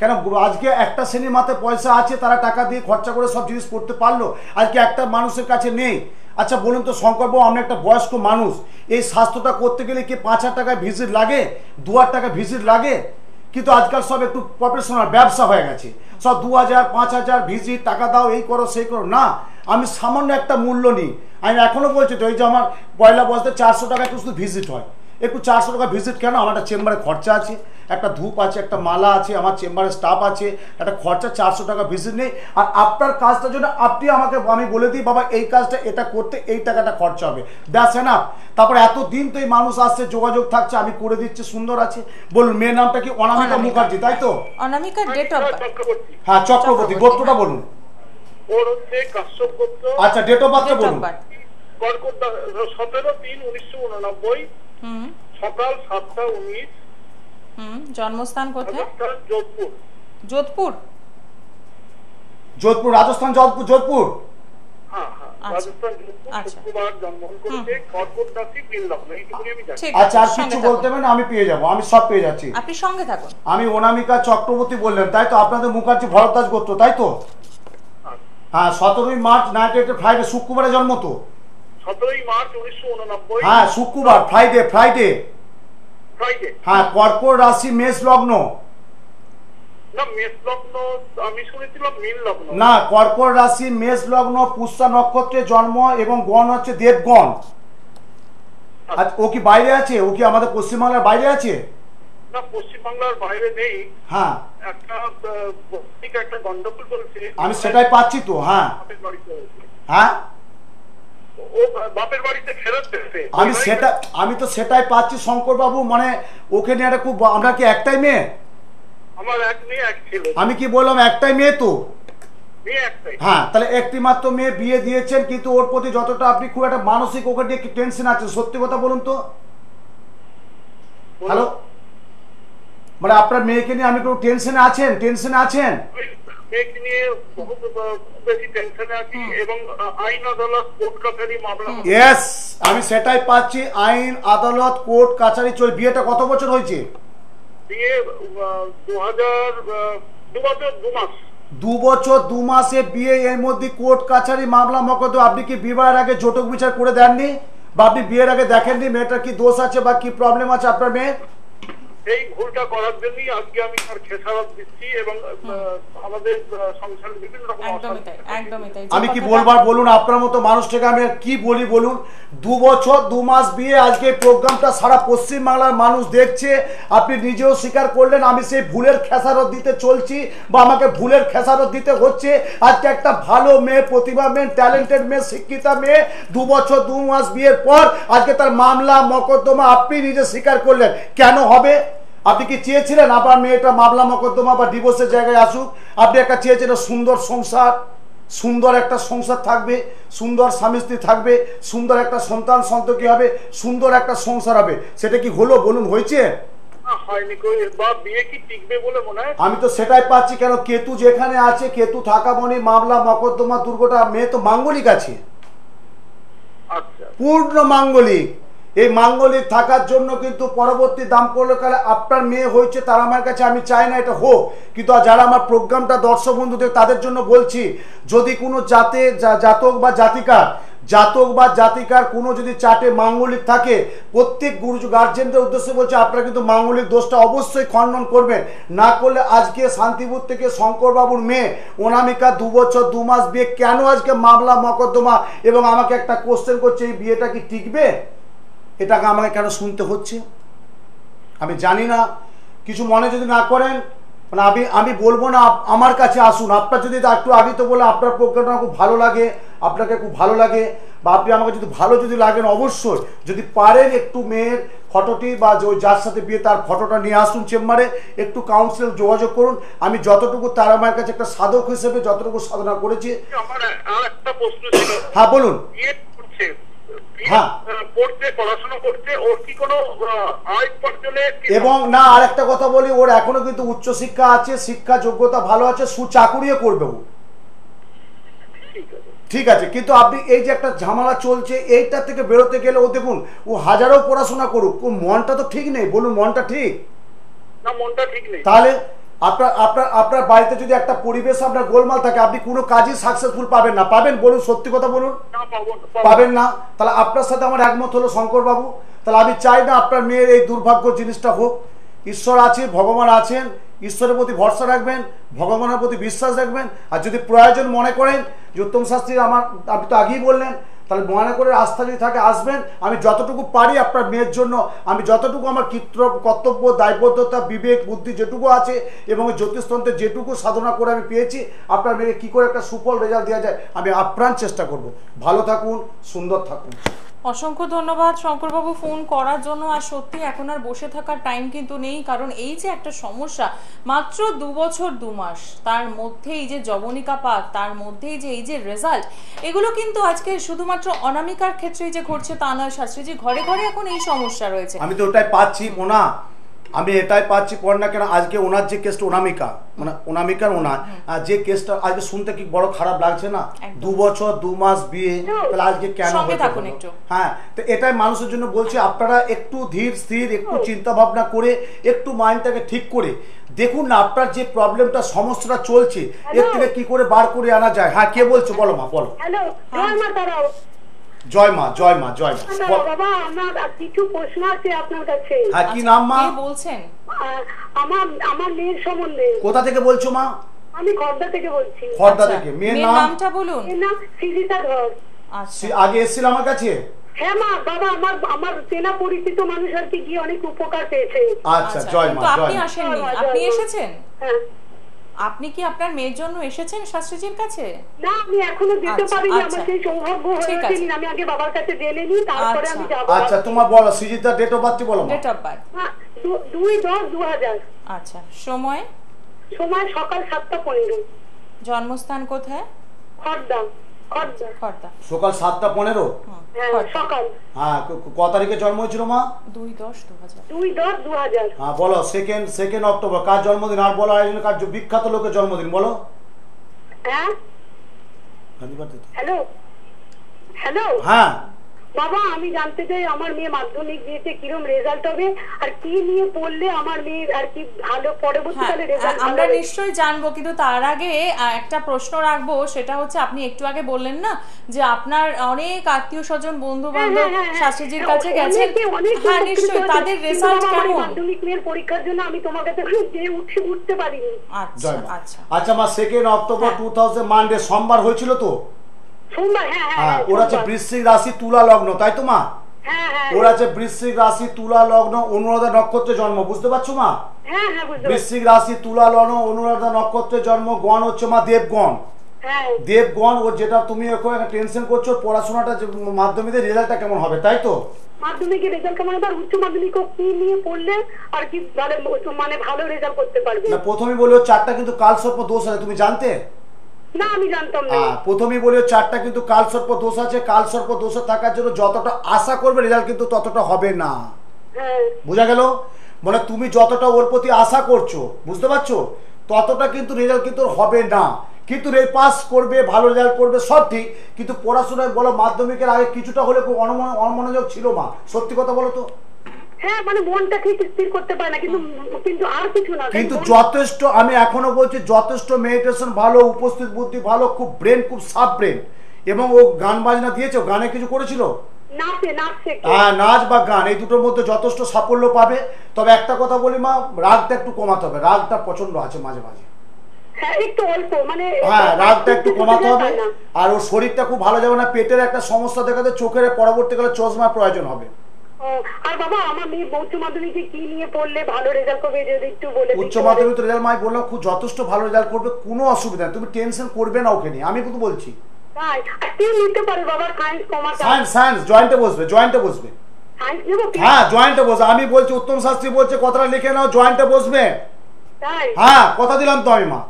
কেন আজকে একটা শ্রেণির মাথায় পয়সা আছে, তারা টাকা দিয়ে খরচা করে সব জিনিস করতে পারল। আজকে একটা মানুষের কাছে নেই। আচ্ছা বলুন তো শঙ্করবাবু আমি একটা বয়স্ক মানুষ। এই স্বাস্থ্যটা করতে গেলে কি পাঁচ হাজার টাকায় ভিজিট লাগে? দু হাজার টাকা ভিজিট লাগে? কিন্তু আজকাল সব একটু প্রফেশনাল ব্যবসা হয়ে গেছে। সব দু হাজার, পাঁচ হাজার ভিজিট টাকা দাও, এই করো, সেই করো। না, আমি সামান্য একটা মূল্য নিই। আমি এখনও বলছি তো, এই যে আমার পয়লা বসতে চারশো টাকা একটু শুধু ভিজিট হয়। একটু চারশো টাকা ভিজিট কেন? আমার একটা চেম্বারে খরচা আছে একটা ধূপ আছে একটা মালা আছে আমার চেম্বারে স্টাফ আছে একটা খরচা চারশো টাকা ভিজিট নেই। আর আপনার কাজটার জন্য আপনি আমাকে আমি বলে দিই বাবা এই কাজটা এটা করতে এই টাকাটা খরচা হবে। দ্যাটস না তারপরে এত দিন তো এই মানুষ আসছে যোগাযোগ থাকছে আমি করে দিচ্ছি সুন্দর আছে। বলুন মেয়ের নামটা কি? অনামিকা অনামিকা। মুখার্জি তাই তো? অনামিকার ডেট অফ বার্থ হ্যাঁ চক্রবর্তী গোত্রটা। বলুন। ওর হচ্ছে কাশ্যপ গোত্র। আচ্ছা ডেট অফ বার্থটা বলুন। কর্কট সতেরো তিন উনিশশো উননব্বই। সকাল সাতটা উনিশ। জন্মস্থান কোথায়? যোধপুর। যোধপুর? যোধপুর রাজস্থান যোধপুর যোধপুর। আচ্ছা। রাজস্থান যোধপুর আচ্ছা। শুক্রবার জন্মগ্রহণ করেছে কর্কট রাশি বীর লগ্ন এইটুকুনি আমি জানি। ঠিক আচ্ছা আর কিছু বলতে থাকুন। আমি পেয়ে যাব আমি সব পেয়ে যাচ্ছি। আপনি সঙ্গে থাকুন। আমি অনামিকা চক্রবর্তী বললেন তাই তো? আপনাদের মুখার্জি ভরদ্বাজ গোত্র তাই তো? হ্যাঁ সতেরোই মার্চ নাইনটি ফ্রাইডে শুক্রবারে জন্ম তো। হ্যাঁ শুক্রবার ফ্রাইডে ফ্রাইডে ফ্রাইডে হ্যাঁ কর্কট রাশি মেষ লগ্ন। না কর্কট রাশি মেষ লগ্ন পুষ্যা নক্ষত্রে জন্ম এবং গণ হচ্ছে দেবগণ। আচ্ছা। ও কি বাইরে আছে? ও কি আমাদের পশ্চিমবাংলার বাইরে আছে? না পশ্চিমবাংলার বাইরে নেই। হ্যাঁ। একটা একটা গন্ডগোল চলছে আমি সেটাই পাচ্ছি তো হ্যাঁ। হ্যাঁ ও বাপের বাড়িতে ফেরত দিচ্ছে আমি সেটা আমি তো সেটাই পাচ্ছি শঙ্করবাবু মানে ওকে নিয়ে একটা খুব আমরা কি একটাই মেয়ে? আমি কি বললাম একটাই মেয়ে তো? হ্যাঁ তাহলে একটি মাত্র মেয়ে বিয়ে দিয়েছেন কিন্তু ওর প্রতি যতটা আপনি খুব একটা মানসিক ওকে নিয়ে টেনশন আছে সত্যি কথা বলুন তো। হ্যালো মানে আপনার মেয়েকে নিয়ে আমি কোনো টেনশনে আছেন? টেনশনে আছেন? নিয়ে বেশি টেনশনে আছি এবং আইন আদালত কোর্ট কাছারি মামলা ইয়েস আমি সেটাই পাচ্ছি। আইন আদালত কোর্ট কাছারি চল বিয়েটা কত বছর হয়েছে? দিয়ে দু হাজার দু বছর দু মাস। দু বছর দু মাসে বিয়ে এর মধ্যে কোর্ট কাছারি মামলা মকদ্দ আপনি কি বিবাহের আগে জটক বিচার করে দেননি? বা আপনি বিয়ের আগে দেখেননি? মেয়েটার কি দোষ আছে বা কি প্রবলেম আছে আপনার মেয়ের? এই ভুলটা করার জন্যই আজকে আমি তার খেসারত দিচ্ছি এবং আমাদের সংসারে বিভিন্ন রকম আমি কি বলবার বলুন আপনার মতো মানুষটাকে আমি আর কি বলি বলুন? দু বছর দু মাস বিয়ে আজকে প্রোগ্রামটা সারা পশ্চিমবাংলার মানুষ দেখছে আপনি নিজেও স্বীকার করলেন আমি সেই ভুলের খেসারত দিতে চলছি বা আমাকে ভুলের খেসারত দিতে হচ্ছে। আজকে একটা ভালো মেয়ে প্রতিভা মেয়ে ট্যালেন্টেড মেয়ে শিক্ষিতা মেয়ে দু বছর দু মাস বিয়ের পর আজকে তার মামলা মকদ্দমা আপনি নিজে স্বীকার করলেন। কেন হবে? আপনি কি চেয়েছিলেন আপনার মেয়েটা মামলা মকদ্দমা বা ডিভোর্সের জায়গায় আসুক? আপনি একটা চেয়েছিলেন সুন্দর সংসার সুন্দর একটা সংসার থাকবে সুন্দর স্বামী স্ত্রী থাকবে সুন্দর একটা সন্তান সন্ততি হবে সুন্দর একটা সংসার হবে। সেটা কি হলো বলুন হয়েছে? আমি তো সেটাই পাচ্ছি কেন কেতু যেখানে আছে কেতু থাকা মনে মামলা মকদ্দমা দুর্গটা মেয়ে তো মাঙ্গলিক আছে। আচ্ছা। পূর্ণ মাঙ্গলিক। এই মাঙ্গলিক থাকার জন্য কিন্তু পরবর্তী দাম্পত্যকালে আপনার মেয়ে হয়েছে, তারা আমার কাছে আমি চাই না এটা হোক। কিন্তু আর যারা আমার প্রোগ্রামটা দর্শক বন্ধুদের, তাদের জন্য বলছি, যদি কোনো জাতে জাতক বা জাতিকার, জাতক বা জাতিকার কোনো যদি চাটে মাঙ্গলিক থাকে, প্রত্যেক গুরু গার্জেনদের উদ্দেশ্যে বলছে, আপনারা কিন্তু মাঙ্গলিক দোষটা অবশ্যই খণ্ডন করবেন। না করলে আজকে শান্তিপুর থেকে শঙ্করবাবুর মেয়ে, অনামিকা দু বছর, দু মাস বিয়ে, কেন আজকে মামলা, মকদ্দমা, এবং আমাকে একটা কোশ্চেন করছে, এই বিয়েটা কি টিকবে? এটাকে আমাকে কেন শুনতে হচ্ছে? আমি জানি না। কিছু মনে যদি না করেন মানে আমি আমি বলব না আমার কাছে আসুন। আপনার যদি একটু আগে তো বলে আপনার প্রোগ্রামটা খুব ভালো লাগে আপনাকে খুব ভালো লাগে বা আপনি আমাকে যদি ভালো যদি লাগেন অবশ্যই যদি পারেন একটু মেয়ের ফটোটি বা ওই যার সাথে বিয়ে তার ফটোটা নিয়ে আসুন চেম্বারে একটু কাউন্সিল যোগাযোগ করুন। আমি যতটুকু তার আমার কাছে একটা সাধক হিসেবে যতটুকু সাধনা করেছি হ্যাঁ বলুন। বিয়ে, হ্যাঁ। আহ, পড়ছে পড়াশোনা করছে ওর কি কোনো আয় উপার্জনে এবং না আরেকটা কথা বলি ওর এখনও কিন্তু উচ্চশিক্ষা আছে শিক্ষা যোগ্যতা ভালো আছে সুচাকুরিও করবে ও। ঠিক আছে। কিন্তু আপনি এই যে একটা ঝামেলা চলছে এইটা থেকে বেরোতে গেলে ও দেখুন ও হাজারো পড়াশোনা করুক ও মনটা তো ঠিক নেই বলুন মনটা ঠিক? না মনটা ঠিক নেই। তাহলে আপনার আপনার আপনার বাড়িতে যদি একটা পরিবেশ আপনার গোলমাল থাকে আপনি কোনো কাজই সাকসেসফুল পাবেন না। পাবেন বলুন সত্যি কথা বলুন। পাবেন না। তাহলে আপনার সাথে আমার একমত হলো শঙ্করবাবু। তাহলে আমি চাই না আপনার মেয়ের এই দুর্ভাগ্য জিনিসটা হোক। ঈশ্বর আছে ভগবান আছেন ঈশ্বরের প্রতি ভরসা রাখবেন ভগবানের প্রতি বিশ্বাস রাখবেন। আর যদি প্রয়োজন মনে করেন যে উত্তম শাস্ত্রী আমার আপনি তো আগেই বললেন তাহলে মনে করে আস্থা যদি থাকে, আসবেন। আমি যতটুকু পারি আপনার মেয়ের জন্য, আমি যতটুকু আমার কৃত্র, কর্তব্য, দায়বদ্ধতা, বিবেক, বুদ্ধি যেটুকু আছে এবং জ্যোতিষতন্ত্রে যেটুকু সাধনা করে আমি পেয়েছি, আপনার মেয়েকে কী করে একটা সুফল রেজাল্ট দেওয়া যায়, আমি আপ্রাণ চেষ্টা করব। ভালো থাকুন, সুন্দর থাকুন। অসংখ্য ধন্যবাদ শঙ্করবাবু ফোন করার জন্য। আর সত্যি এখন আর বসে থাকার টাইম কিন্তু নেই, কারণ এই যে একটা সমস্যা, মাত্র দু বছর, দু মাস, তার মধ্যে এই যে জবনিকা পাক, তার মধ্যেই যে এই যে রেজাল্ট এগুলো কিন্তু আজকে শুধুমাত্র অনামিকার ক্ষেত্রেই যে ঘটছে তা নয়, শাস্ত্রীজি, ঘরে ঘরে এখন এই সমস্যা রয়েছে। আমি তো ওটাই পাচ্ছি, মোনা। আমি এটাই পাচ্ছি পর না কেন আজকে ওনার যে কেসটা ওনামিকা মানে ওনামিকার ওনার যে কেসটা আজকে শুনতে কি বড় খারাপ লাগছে না? দু বছর দু মাস বিয়ে তাহলে আজকে কেন। হ্যাঁ তো এটাই মানুষের জন্য বলছি আপনারা একটু ধীর স্থির একটু চিন্তা ভাবনা করে একটু মাইন্ডটাকে ঠিক করে দেখুন না আপনার যে প্রবলেমটা সমস্যাটা চলছে এর থেকে কি করে বার করে আনা যায়? হ্যাঁ কে বলছো? বলো মা বলো। হ্যালো জয় মা জয় মা জয় মা। বাবা আমার কিছু প্রশ্ন আছে আপনার কাছে। হ্যাঁ কি নাম মা? কে বলছেন? আমার আমার মেয়ের সম্বন্ধে। কোথা থেকে বলছো মা? আমি খর্দা থেকে বলছি। খর্দা আচ্ছা, থেকে। মেয়ের নাম? নামটা বলুন। নাম সিজিতা ধর। আচ্ছা। আগে এসেছিল আমার কাছে? হ্যাঁ মা বাবা আমার আমার চেনা পরিচিত মানুষ আর কি গিয়ে অনেক উপকার পেয়েছে। আচ্ছা আচ্ছা জয় মা আপনি জয় মা। আসেননি আপনি এসেছেন? হ্যাঁ। আপনি কি আপনার মেয়ের জন্য এসেছেন শাস্ত্রীজির কাছে? না আমি এখনও যেতে আচ্ছা, পারিনি আচ্ছা। আমার সেই সৌভাগ্য হয়েছে হয়ে আমি আগে বাবার কাছে জেনে নিই তারপরে আমি যাব। আচ্ছা তোমার বলো সৃজিতা ডেট অফ বার্থ বলো ডেট অফ বার্থ হ্যাঁ, দু- দুই দশ দু হাজার। আচ্ছা সময়? সময় সকাল সাতটা পনেরো। জন্মস্থান কোথায়? খড়দা। সকাল সাতটা পনেরো? হ্যাঁ। সকাল। হ্যাঁ ক- তারিখে জন্ম হয়েছিল মা? দুই দশ দু হাজার। দুই দশ দু হাজার। হ্যাঁ বলো সেকেন্ড সেকেন্ড অক্টোবর কার জন্মদিন? আর বলো আয়োজন কার বিখ্যাত লোকের জন্মদিন বলো। হ্যাঁ? হ্যালো? হ্যালো? হ্যাঁ। বাবা আমি জানতে চাই আমার মেয়ে মাধ্যমিক দিয়েছে কিরম রেজাল্ট হবে? আর কি নিয়ে পড়লে আমার মেয়ে আর কি ভালো হ্যাঁ পরবর্তীকালে রেজাল্ট আমরা নিশ্চয়ই জানব কিন্তু তার আগে একটা প্রশ্ন রাখব সেটা হচ্ছে আপনি একটু আগে বললেন না যে আপনার অনেক আত্মীয় স্বজন বন্ধু বান্ধব শাস্ত্রীজির কাছে গেছেন। হ্যাঁ নিশ্চয়ই তাদের রেজাল্ট কেমন? মাধ্যমিক মেয়ের পরীক্ষার জন্য আমি তোমার কাছে যে উঠে উঠতে পারিনি। আচ্ছা মা। আচ্ছা। আচ্ছা মা সেকেন্ড অক্টোবর হ্যাঁ। টু থাউজেন্ড মানডে সোমবার হয়েছিল তো? হ্যাঁ হ্যাঁ হ্যাঁ হ্যাঁ, ওর আছে বৃশ্চিক রাশি তুলা লগ্ন তাই তো মা? ওর আছে বৃশ্চিক রাশি তুলা লগ্ন অনুরাধা নক্ষত্রে জন্ম বুঝতে পারছ মা। বৃশ্চিক রাশি তুলা লগ্ন অনুরাধা নক্ষত্রে জন্ম গণ হচ্ছে মা দেবগণ। দেবগণ ও যেটা তুমি টেনশন করছ পড়াশোনাটা যে মাধ্যমিকের রেজাল্টটা কেমন হবে তাই তো? মাধ্যমিকের রেজাল্ট কেমন হবে? আর উচ্চ মাধ্যমিক কি নিয়ে পড়লে আর কি মানে ভালো রেজাল্ট করতে পারবে? না প্রথমেই বলি ওর চারটা কিন্তু কাল সর্প দোষ আছে তুমি জানতে? না আমি জানতাম না। প্রথমেই বলি চারটা কিন্তু কাল সর্প দোষ আছে কাল সর্প দোষ থাকার জন্য যতটা আশা করবে রেজাল্ট কিন্তু ততটা হবে না। হ্যাঁ। বোঝা গেল? মানে তুমি যতটা ওর প্রতি আশা করছ বুঝতে পারছ? ততটা কিন্তু রেজাল্ট কিন্তু হবে না। কিন্তু রে পাস করবে ভালো রেজাল্ট করবে সব ঠিক। কিন্তু পড়াশোনায় বলো মাধ্যমিকের আগে কিছুটা হলে খুব অনমন- অনমনোযোগ ছিল মা। সত্যি কথা বলো তো। হ্যাঁ মানে মনটা ঠিক স্থির করতে পারে না কিন্তু কিন্তু আর কিছু না। কিন্তু যথেষ্ট আমি এখনও বলছি যথেষ্ট মেডিটেশন ভালো উপস্থিত বুদ্ধি ভালো খুব ব্রেন খুব সাফ ব্রেন এবং ও গান বাজনা দিয়েছে গানে কিছু করেছিল? নাচে। হ্যাঁ বা গান এই দুটোর মধ্যে যথেষ্ট সাফল্য পাবে। তবে একটা কথা বলি মা রাগটা একটু কমাতে হবে রাগটা প্রচণ্ড আছে মাঝে মাঝে। হ্যাঁ একটু অল্প মানে হ্যাঁ রাগটা একটু কমাতে হবে। আর ওর শরীরটা খুব ভালো যাবে না পেটের একটা সমস্যা দেখাতে চোখের পরবর্তীকালে চশমার প্রয়োজন হবে। আর বাবা আমার মেয়ে উচ্চ মাধ্যমিকে কি নিয়ে পড়লে ভালো রেজাল্ট করবে যদি একটু বলে উচ্চ মাধ্যমিক রেজাল্ট মাই বললাম খুব যথেষ্ট ভালো রেজাল্ট করবে কোনো অসুবিধা নেই। তুমি টেনশন করবে না ওকে নিয়ে আমি কিন্তু বলছি। তাই? আর নিতে পারে বাবা সায়েন্স কমার্স সায়েন্স সায়েন্স জয়েন্টে বসবে জয়েন্টে বসবে? হ্যাঁ জয়েন্টে বসবে। আমি বলছি উত্তম শাস্ত্রী বলছে কথাটা লিখে নাও জয়েন্টে বসবে। তাই? হ্যাঁ কথা দিলাম তো আমি মা।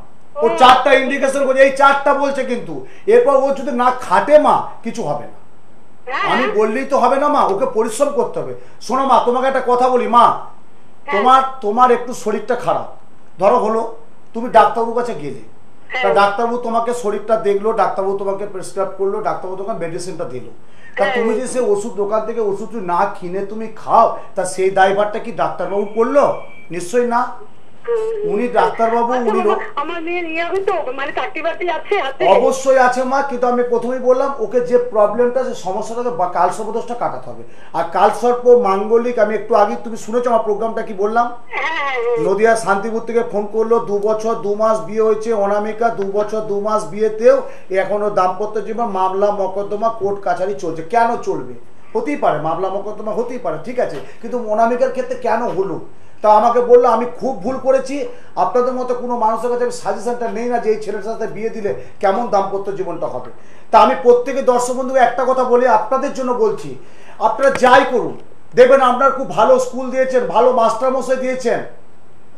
ও। চারটা ইন্ডিকেশন বলছে এই চারটা বলছে কিন্তু এরপর ও যদি না খাটে মা কিছু হবে না। আমি হ্যাঁ। বললেই তো হবে না মা ওকে পরিশ্রম করতে হবে শোনো মা তোমাকে একটা কথা বলি মা হ্যাঁ। তোমার তোমার একটু শরীরটা খারাপ ধরো হলো তুমি ডাক্তারবাবুর কাছে গেলে তা হ্যাঁ। ডাক্তারবাবু তোমাকে শরীরটা দেখল ডাক্তারবাবু তোমাকে প্রেসক্রাইব করল ডাক্তারবাবু তোমাকে মেডিসিনটা দিল তা। তুমি যে সে ওষুধ দোকান থেকে ওষুধ না কিনে তুমি খাও তা সেই দায়ভারটা কি ডাক্তারবাবু করল নিশ্চয়ই না উনি ডাক্তারবাবু আচ্ছা উনি মানে অবশ্যই আছে মা কিন্তু আমি প্রথমেই বললাম ওকে যে প্রবলেমটা যে সমস্যাটা বা কাল সর্বদোষটা কাটাতে হবে। আর কাল সর্প মাঙ্গলিক আমি একটু আগে তুমি শুনেছো আমার প্রোগ্রামটা কি বললাম? হ্যাঁ হ্যাঁ হ্যাঁ। নদিয়া শান্তিপুর থেকে ফোন করল দু বছর দু মাস বিয়ে হয়েছে অনামিকা দু বছর দু মাস বিয়েতেও এখনও দাম্পত্য জীবন মামলা মকদ্দমা কোর্ট কাছারি চলছে। কেন চলবে? হতেই পারে মামলা মকদ্দমা হতেই পারে ঠিক আছে। কিন্তু অনামিকার ক্ষেত্রে কেন হলো? তা আমাকে বলল, আমি খুব ভুল করেছি। আপনাদের মতো কোনো মানুষের কাছে আমি সাজেশনটা নেই না যে এই ছেলের সাথে বিয়ে দিলে কেমন দাম্পত্য জীবনটা হবে। তা আমি প্রত্যেকে দর্শক বন্ধুকে একটা কথা বলি আপনাদের জন্য বলছি, আপনারা যাই করুন। দেখবেন আপনার খুব ভালো স্কুল দিয়েছেন, ভালো মাস্টারমশাই দিয়েছেন,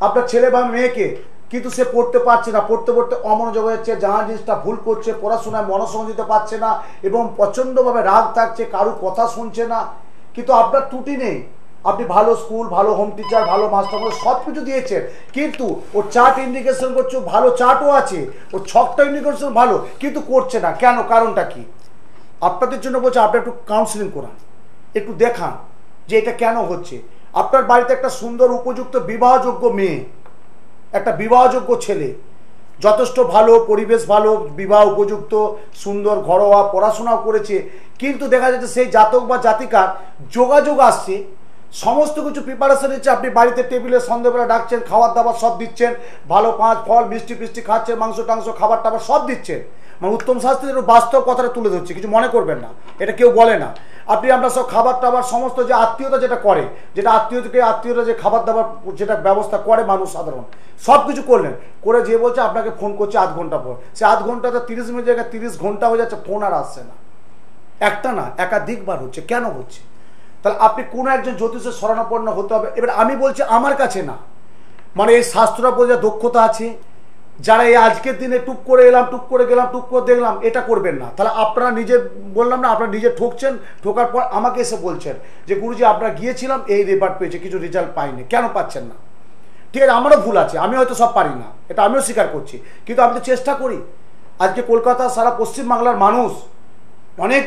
আপনার ছেলে বা মেয়েকে, কিন্তু সে পড়তে পারছে না। পড়তে পড়তে অমনোযোগ যাচ্ছে যাহা জিনিসটা ভুল করছে, পড়াশোনায় মনোসংযোগ দিতে পারছে না এবং প্রচণ্ডভাবে রাগ থাকছে, কারও কথা শুনছে না। কিন্তু আপনার ত্রুটি নেই। আপনি ভালো স্কুল, ভালো হোম টিচার ভালো মাস্টার সব কিছু দিয়েছেন। কিন্তু ওর চার্ট ইন্ডিকেশন করছে ভালো চার্টও আছে। ওর ছকটা ইন্ডিকেশন ভালো, কিন্তু করছে না। কেন? কারণটা কি? আপনাদের জন্য বলছে, আপনি একটু কাউন্সিলিং করান। একটু দেখান যে এটা কেন হচ্ছে। আপনার বাড়িতে একটা সুন্দর উপযুক্ত বিবাহযোগ্য মেয়ে, একটা বিবাহযোগ্য ছেলে, যথেষ্ট ভালো, পরিবেশ ভালো, বিবাহ উপযুক্ত, সুন্দর, ঘরোয়া পড়াশোনাও করেছে, কিন্তু দেখা যাচ্ছে সেই জাতক বা জাতিকার যোগাযোগ আসছে সমস্ত কিছু প্রিপারেশন নিচ্ছে। আপনি বাড়িতে টেবিলে সন্ধ্যেবেলা ডাকছেন খাবার দাবার সব দিচ্ছেন, ভালো পাঁচ, ফল, মিষ্টি ফিষ্টি খাচ্ছেন, মাংস টাংস খাবার টাবার সব দিচ্ছেন। মানে উত্তম শাস্ত্রীর একটু বাস্তব কথাটা তুলে ধরছে, কিছু মনে করবেন না। এটা কেউ বলে না। আপনি আমরা সব খাবার টাবার সমস্ত যে আত্মীয়তা যেটা করে, যেটা আত্মীয়তাকে আত্মীয়তা যে খাবার দাবার যেটা ব্যবস্থা করে মানুষ সাধারণ, সব কিছু করলেন। করে যে বলছে, আপনাকে ফোন করছে আধ ঘণ্টা পর। সে আধ ঘন্টাতে তিরিশ মিনিট জায়গায় তিরিশ ঘণ্টা হয়ে যাচ্ছে ফোন আর আসছে না। একটা না, একাধিকবার হচ্ছে। কেন হচ্ছে? তাহলে আপনি কোনো একজন জ্যোতিষের শরণাপন্ন হতে হবে। এবার আমি বলছি আমার কাছে না। মানে এই শাস্ত্রটা বোঝা দক্ষতা আছে, যারা এই আজকের দিনে টুক করে এলাম, টুক করে গেলাম, টুক করে দেখলাম, এটা করবেন না। তাহলে আপনারা নিজে, বললাম না, আপনারা নিজে ঠকছেন, ঠোকার পর আমাকে এসে বলছেন যে, গুরুজি আপনারা গিয়েছিলাম, এই রেপার্ট পেয়েছে, কিছু রেজাল্ট পাইনি। কেন পাচ্ছেন না? ঠিক আছে, আমারও ভুল আছে, আমি হয়তো সব পারি না, এটা আমিও স্বীকার করছি। কিন্তু আমি তো চেষ্টা করি। আজকে কলকাতা, সারা পশ্চিমবাংলার মানুষ অনেক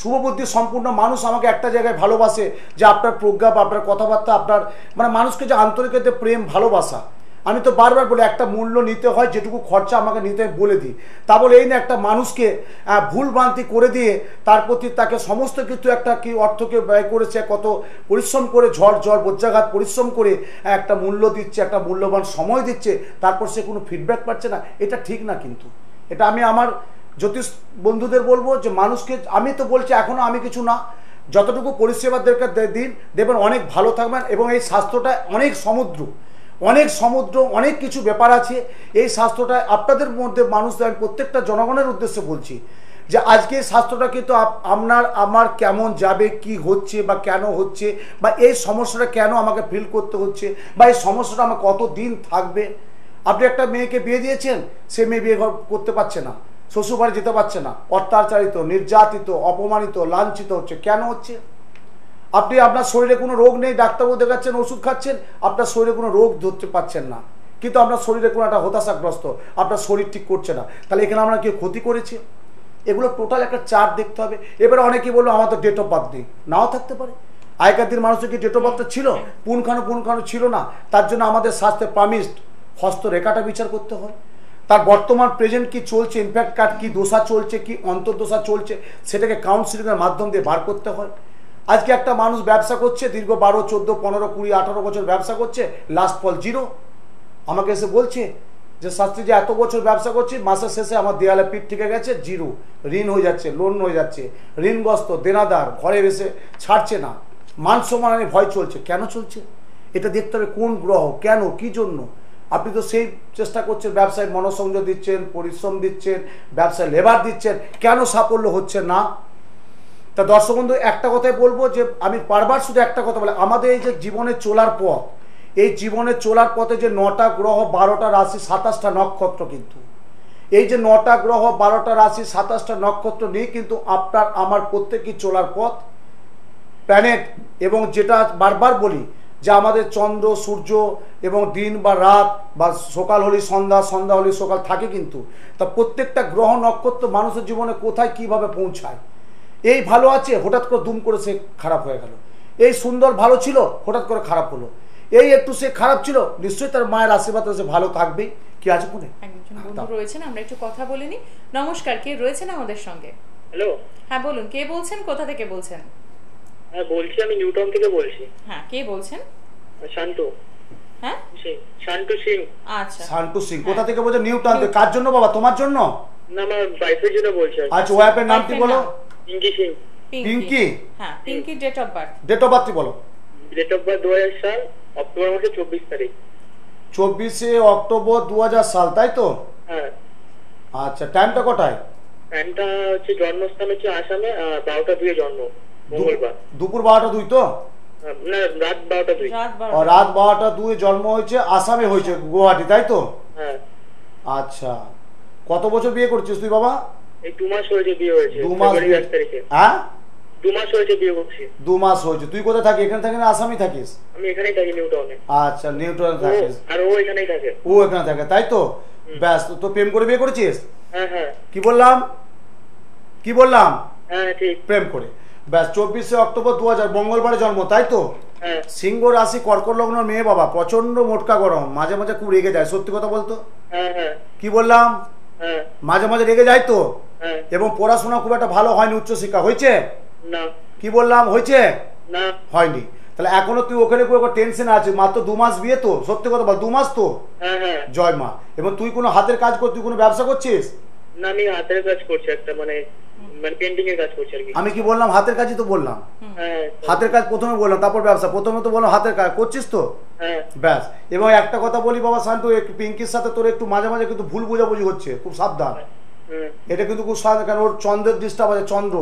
শুভবুদ্ধি সম্পূর্ণ মানুষ আমাকে একটা জায়গায় ভালোবাসে যে আপনার প্রজ্ঞা বা আপনার কথাবার্তা আপনার মানে মানুষকে যে আন্তরিকতে প্রেম ভালোবাসা। আমি তো বারবার বলি একটা মূল্য নিতে হয় যেটুকু খরচা আমাকে নিতে বলে দিই। তা বলে এই না একটা মানুষকে আহ, ভুল ভ্রান্তি করে দিয়ে তার প্রতি তাকে সমস্ত কিছু একটা কি অর্থকে ব্যয় করেছে কত পরিশ্রম করে ঝড় ঝড় বজ্রাঘাত পরিশ্রম করে একটা মূল্য দিচ্ছে একটা মূল্যবান সময় দিচ্ছে তারপর সে কোনো ফিডব্যাক পাচ্ছে না এটা ঠিক না কিন্তু। এটা আমি আমার জ্যোতিষ বন্ধুদের বলব যে মানুষকে, আমি তো বলছি এখনও আমি কিছু না, যতটুকু পরিষেবা দে- দিন দেখবেন অনেক ভালো থাকবেন এবং এই স্বাস্থ্যটা অনেক সমুদ্র অনেক সমুদ্র, অনেক কিছু ব্যাপার আছে, এই স্বাস্থ্যটা আপনাদের মধ্যে মানুষ, আমি প্রত্যেকটা জনগণের উদ্দেশ্যে বলছি যে আজকে এই স্বাস্থ্যটা কিন্তু আপনার, আমার কেমন যাবে, কি হচ্ছে বা কেন হচ্ছে, বা এই সমস্যাটা কেন আমাকে ফিল করতে হচ্ছে, বা এই সমস্যাটা আমার কত দিন থাকবে? আপনি একটা মেয়েকে বিয়ে দিয়েছেন, সে মেয়ে বিয়ে করতে পারছে না। শ্বশুরবাড়ি যেতে পারছে না। অত্যাচারিত, নির্যাতিত, অপমানিত, লাঞ্ছিত হচ্ছে। কেন হচ্ছে? আপনি আপনার শরীরে কোনো রোগ নেই, ডাক্তারবাবু দেখাচ্ছেন, ওষুধ খাচ্ছেন, আপনার শরীরে কোনো রোগ ধরতে পারছেন না। কিন্তু আপনার শরীরে কোনো একটা হতাশাগ্রস্ত, আপনার শরীর ঠিক করছে না। তাহলে এখানে আমরা কেউ ক্ষতি করেছি? এগুলো টোটাল একটা চার্ট দেখতে হবে। এবারে অনেকেই বলল, আমার তো ডেট অফ বার্থ নেই। নাও থাকতে পারে। আগেকার দিন মানুষের কি ডেট অফ বার্থটা ছিল? পুনখানো পুনখানো ছিল না। তার জন্য আমাদের স্বাস্থ্যে পামিস্ট হস্তরেখাটা বিচার করতে হয়। তার বর্তমান প্রেজেন্ট কি চলছে? ইনফ্যাক্ট কার্ড কি দোষা চলছে? কি অন্তর্দোষা চলছে? সেটাকে কাউন্সিলিংয়ের মাধ্যম দিয়ে বার করতে হয়। আজকে একটা মানুষ ব্যবসা করছে, দীর্ঘ বারো, চোদ্দ, পনেরো, কুড়ি, আঠারো বছর ব্যবসা করছে লাস্ট ফল জিরো আমাকে এসে বলছে যে, শাস্ত্রী যে এত বছর ব্যবসা করছি, মাসের শেষে আমার দেয়ালে পিঠ থেকে গেছে জিরো ঋণ হয়ে যাচ্ছে লোন হয়ে যাচ্ছে। ঋণগ্রস্ত, দেনাদার, ঘরে এসে ছাড়ছে না। মান সম্মানে ভয় চলছে। কেন চলছে? এটা দেখতে হবে কোন গ্রহ, কেন, কি জন্য? আপনি তো সেই চেষ্টা করছেন, ব্যবসায় মনোসংযোগ দিচ্ছেন, পরিশ্রম দিচ্ছেন, ব্যবসায় লেবার দিচ্ছেন, কেন সাফল্য হচ্ছে না? তা দর্শক বন্ধু, একটা কথাই বলব যে, আমি বারবার শুধু একটা কথা বলে, আমাদের এই যে জীবনে চলার পথ, এই জীবনে চলার পথে যে নটা গ্রহ, বারোটা রাশি, সাতাশটা নক্ষত্র কিন্তু। এই যে নটা গ্রহ, বারোটা রাশি, সাতাশটা নক্ষত্র নিয়ে কিন্তু আপনার, আমার প্রত্যেকই চলার পথ প্ল্যানেট এবং যেটা বারবার বলি যে আমাদের চন্দ্র সূর্য এবং দিন বা রাত বা সকাল হলে সন্ধ্যা সন্ধ্যা হলে সকাল থাকে কিন্তু। তা প্রত্যেকটা গ্রহ নক্ষত্র মানুষের জীবনে কোথায় কীভাবে পৌঁছায়? এই ভালো আছে হঠাৎ করে দুম করে সে খারাপ হয়ে গেল। এই সুন্দর ভালো ছিল হঠাৎ করে খারাপ হলো। এই একটু সে খারাপ ছিল নিশ্চয়ই তার মায়ের আশীর্বাদ সে ভালো থাকবেই। কি আছে একজন বন্ধু রয়েছেন আমরা একটু কথা বলে নিই। নমস্কার কে রয়েছেন আমাদের সঙ্গে? হ্যালো। হ্যাঁ বলুন কে বলছেন কোথা থেকে বলছেন? হ্যাঁ বলছি আমি নিউটাউন থেকে বলছি। হ্যাঁ কে বলছেন? শান্তু। হ্যাঁ? সিং শান্তু সিং। আচ্ছা। সিং কোথা থেকে বলছে নিউটাউন থেকে। কার জন্য বাবা? তোমার জন্য? না আমার ওয়াইফের জন্য বলছি আচ্ছা ওয়াইফের নামটি বলো? পিঙ্কি সিং। পিঙ্কি? হ্যাঁ Pinki date of birth date of birth বলো? ডেট অফ বার্থ দু হাজার সাল অক্টোবর মাসের চব্বিশ তারিখ। চব্বিশে অক্টোবর দু সাল তাই তো? হ্যাঁ। আচ্ছা টাইমটা কটায় টাইমটা হচ্ছে জন্মস্থান হচ্ছে আসামে বারোটা দুয়ে জন্ম। দুপুর বারোটা দুই তো? রাত বারোটা দুই। জন্ম হয়েছে আসামে হয়েছে গুয়াহাটি তাই তো? হ্যাঁ। আচ্ছা। কত বছর বিয়ে করছিস তুই বাবা? দু মাস হয়েছে বিয়ে হয়েছে দু মাস ফেব্রুয়ারি বিয়ে- এক তারিখে। হ্যাঁ? দু মাস হয়েছে বিয়ে করছি। দু মাস হয়েছে। তুই কোথায় থাকিস? এখানে থাকিস না আসামি থাকিস? আমি এখানেই থাকি নিউটাউনে। আচ্ছা নিউটনে থাকিস। আর ও এখানেই থাকে। ও এখানে থাকে তাই তো? ব্যাস তো- তো প্রেম করে বিয়ে করেছিস? হ্যাঁ হ্যাঁ। কি বললাম? কি বললাম? হ্যাঁ ঠিক। প্রেম করে। ব্যাস চব্বিশে অক্টোবর দু হাজার মঙ্গলবারে জন্ম তাই তো? হ্যাঁ। সিংহ রাশি কর্কট লগ্ন মেয়ে বাবা প্রচণ্ড মোটকা গরম মাঝে মাঝে খুব রেগে যায় সত্যি কথা বলতো? হ্যাঁ হ্যাঁ। কি বললাম? মাঝে মাঝে রেগে যায় তো? এবং পড়াশোনা খুব একটা ভালো হয়নি উচ্চশিক্ষা হয়েছে? কি বললাম হয়েছে? হয়নি। তাহলে এখনও তুই ওখানে টেনশন আছে মাত্র দু মাস বিয়ে তো সত্যি কথা বল দু মাস তো? জয় মা। এবং তুই কোনো হাতের কাজ কর তুই কোনো ব্যবসা করছিস? না আমি হাতের কাজ করছি একটা মানে মানে পেন্টিং এর কাজ করছি আর কি। আমি কি বললাম? হাতের কাজই তো বললাম। হ্যাঁ হাতের কাজ প্রথমে বললাম তারপর ব্যবসা। প্রথমে তো বললাম হাতের কাজ। করছিস তো? হ্যাঁ। ব্যাস। এবং একটা কথা বলি বাবা শান্তু একটু পিঙ্কির সাথে তোর একটু মাঝে মাঝে কিন্তু ভুল বোঝাবুঝি হচ্ছে। খুব সাবধান। এটা কিন্তু খুব সাবধান। কারণ ওর চন্দ্রের ডিস্টার্ব আছে চন্দ্র।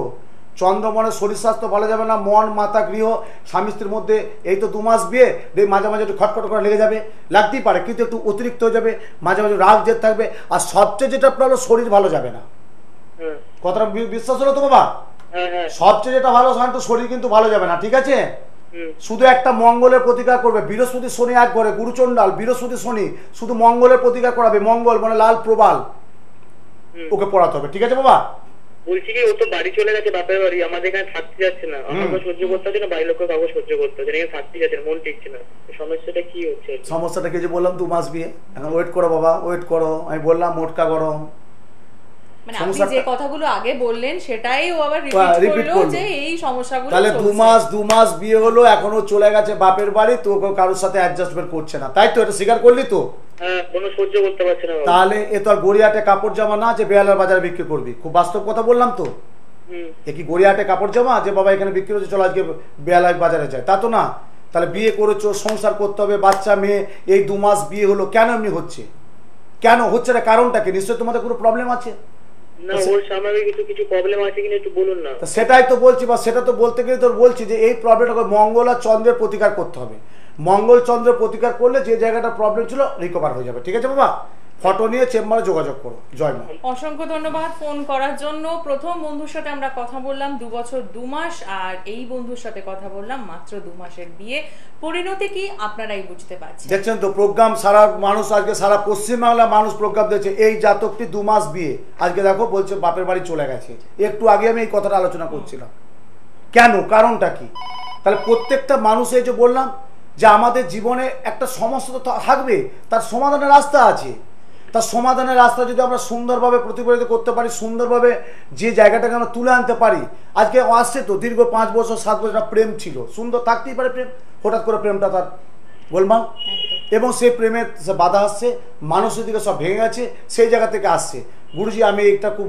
চন্দ্র মনে শরীর স্বাস্থ্য ভালো যাবে না মন মাথা গৃহ স্বামী স্ত্রীর মধ্যে এই তো দু মাস বিয়ে দেখ মাঝে মাঝে একটু খটখট করে লেগে যাবে। লাগতেই পারে কিন্তু একটু অতিরিক্ত হয়ে যাবে। মাঝে মাঝে রাগ জেদ থাকবে। আর সবচেয়ে যেটা আপনার হলো শরীর ভালো যাবে না। কথাটা বিশ্বাস হলো তো বাবা? হ্যাঁ হ্যাঁ। সবচেয়ে যেটা ভালো শান্ত শরীর কিন্তু ভালো যাবে না ঠিক আছে? শুধু একটা মঙ্গলের প্রতিকার করবে। বৃহস্পতি শনি এক ঘরে গুরুচণ্ডাল বৃহস্পতি শনি। শুধু মঙ্গলের প্রতিকার করাবে মঙ্গল মানে লাল প্রবাল। ওকে পড়াতে হবে ঠিক আছে বাবা? বলছি কি ও তো বাড়ি চলে গেছে বাপের বাড়ি। আমাদের এখানে থাকতে যাচ্ছে না। আমাকে সহ্য করতে হচ্ছে না বাড়ির লোককে কাউকে সহ্য করতে হচ্ছে না। এখানে থাকতে যাচ্ছে না মন টিকছে না। সমস্যাটা কি হচ্ছে? সমস্যাটা কি? যে বললাম দু মাস বিয়ে এখন ওয়েট করো বাবা ওয়েট করো। আমি বললাম মোটকা গরম। মানে আপনি যে কথাগুলো আগে বললেন সেটাই ও আবার হ্যাঁ, রিপিট করল। যে এই সমস্যাগুলো তাহলে দু মাস দু মাস বিয়ে হলো এখনও চলে গেছে বাপের বাড়ি তো কারোর সাথে অ্যাডজাস্টমেন্ট করছে না। তাই তো এটা স্বীকার করলি তো? হ্যাঁ। তাহলে এ তো আর গড়িয়াটে কাপড় জামা না যে বেহালার বাজারে বিক্রি করবি। খুব বাস্তব কথা বললাম তো? এ কি গড়িয়াটে কাপড় জামা যে বাবা এখানে বিক্রি হচ্ছে চলো আজকে বেহালায় বাজারে যায়। তা তো না। তাহলে বিয়ে করেছ সংসার করতে হবে বাচ্চা মেয়ে এই দু মাস বিয়ে হলো কেন এমনি হচ্ছে? কেন? হচ্ছে না কারণটা কি? নিশ্চয়ই তোমাদের কোনো প্রবলেম আছে? না ওর স্বাভাবিক কিছু কিছু প্রবলেম আছে কিনা একটু বলুন না। সেটাই তো বলছি বা সেটা তো বলতে গেলে তোর বলছি যে এই প্রবলেমটা মঙ্গল আর চন্দ্রের প্রতিকার করতে হবে। মঙ্গল চন্দ্রের প্রতিকার করলে যে জায়গাটা প্রবলেম ছিল রিকভার হয়ে যাবে। ঠিক আছে বাবা? ফটো নিয়ে চেম্বারে যোগাযোগ করো। জয় মা। অসংখ্য ধন্যবাদ ফোন করার জন্য। প্রথম বন্ধুর সাথে আমরা কথা বললাম দু বছর দু মাস আর এই বন্ধুর সাথে কথা বললাম মাত্র দু মাসের বিয়ে। পরিণতি কি আপনারাই বুঝতে পারছেন? দেখছেন তো প্রোগ্রাম সারা মানুষ আজকে সারা পশ্চিমবাংলা মানুষ প্রোগ্রাম দিয়েছে এই জাতকটি দু মাস বিয়ে। আজকে দেখো বলছে বাপের বাড়ি চলে গেছে। একটু আগে আমি এই কথাটা আলোচনা করছিলাম। কেন? কারণটা কি? তাহলে প্রত্যেকটা মানুষ এই যে বললাম যে আমাদের জীবনে একটা সমস্যা তো থাকবে তার সমাধানের রাস্তা আছে। তার সমাধানের রাস্তা যদি আমরা সুন্দরভাবে প্রতিফলিত করতে পারি সুন্দরভাবে যে জায়গাটাকে আমরা তুলে আনতে পারি আজকে আসছে তো দীর্ঘ পাঁচ বছর সাত বছর প্রেম ছিল। সুন্দর থাকতেই পারে প্রেম হঠাৎ করে প্রেমটা তার বলবাম এবং সেই প্রেমের সে বাধা আসছে মানুষের দিকে সব ভেঙে গেছে সেই জায়গা থেকে আসছে। গুরুজি আমি এটা খুব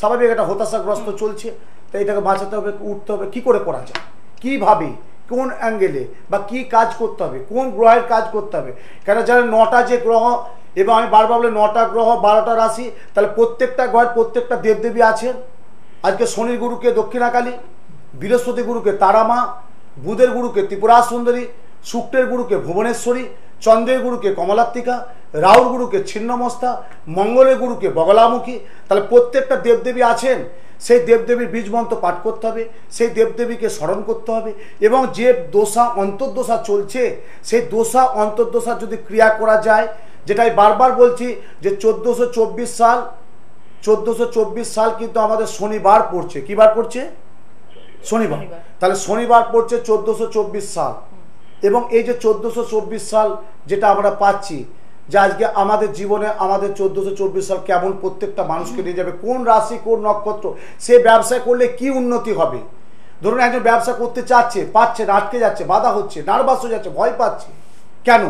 স্বাভাবিক একটা হতাশাগ্রস্ত চলছে তাই এটাকে বাঁচাতে হবে উঠতে হবে কি করে করা যায়? কীভাবে কোন অ্যাঙ্গেলে বা কি কাজ করতে হবে? কোন গ্রহের কাজ করতে হবে? কেন যারা নটা যে গ্রহ এবং আমি বারবার বলে নটা গ্রহ, বারোটা রাশি, তাহলে প্রত্যেকটা গ্রহের প্রত্যেকটা দেবদেবী আছেন। আজকে শনির গুরুকে দক্ষিণাকালী বৃহস্পতি গুরুকে তারামা, বুধের গুরুকে ত্রিপুরা সুন্দরী, শুক্রের গুরুকে ভুবনেশ্বরী, চন্দ্রের গুরুকে কমলাত্মিকা, রাহুর গুরুকে ছিন্নমস্তা, মঙ্গলের গুরুকে বগলামুখী। তাহলে প্রত্যেকটা দেবদেবী আছেন, সেই দেবদেবীর বীজ মন্ত্র পাঠ করতে হবে, সেই দেবদেবীকে স্মরণ করতে হবে এবং যে দোষা অন্তর্দশা চলছে, সেই দোষা অন্তর্দশা যদি ক্রিয়া করা যায় যেটাই বারবার বলছি যে চোদ্দোশো চব্বিশ সাল চোদ্দোশো চব্বিশ সাল কিন্তু আমাদের শনিবার পড়ছে। কি বার পড়ছে? শনিবার। তাহলে শনিবার পড়ছে চোদ্দোশো চব্বিশ সাল। এবং এই যে চোদ্দোশো চব্বিশ সাল যেটা আমরা পাচ্ছি যে আজকে আমাদের জীবনে আমাদের চোদ্দোশো চব্বিশ সাল কেমন প্রত্যেকটা মানুষকে নিয়ে যাবে কোন রাশি কোন নক্ষত্র সে ব্যবসা করলে কি উন্নতি হবে? ধরুন একজন ব্যবসা করতে চাচ্ছে পাচ্ছে না আটকে যাচ্ছে বাধা হচ্ছে নার্ভাস হয়ে যাচ্ছে ভয় পাচ্ছে। কেন?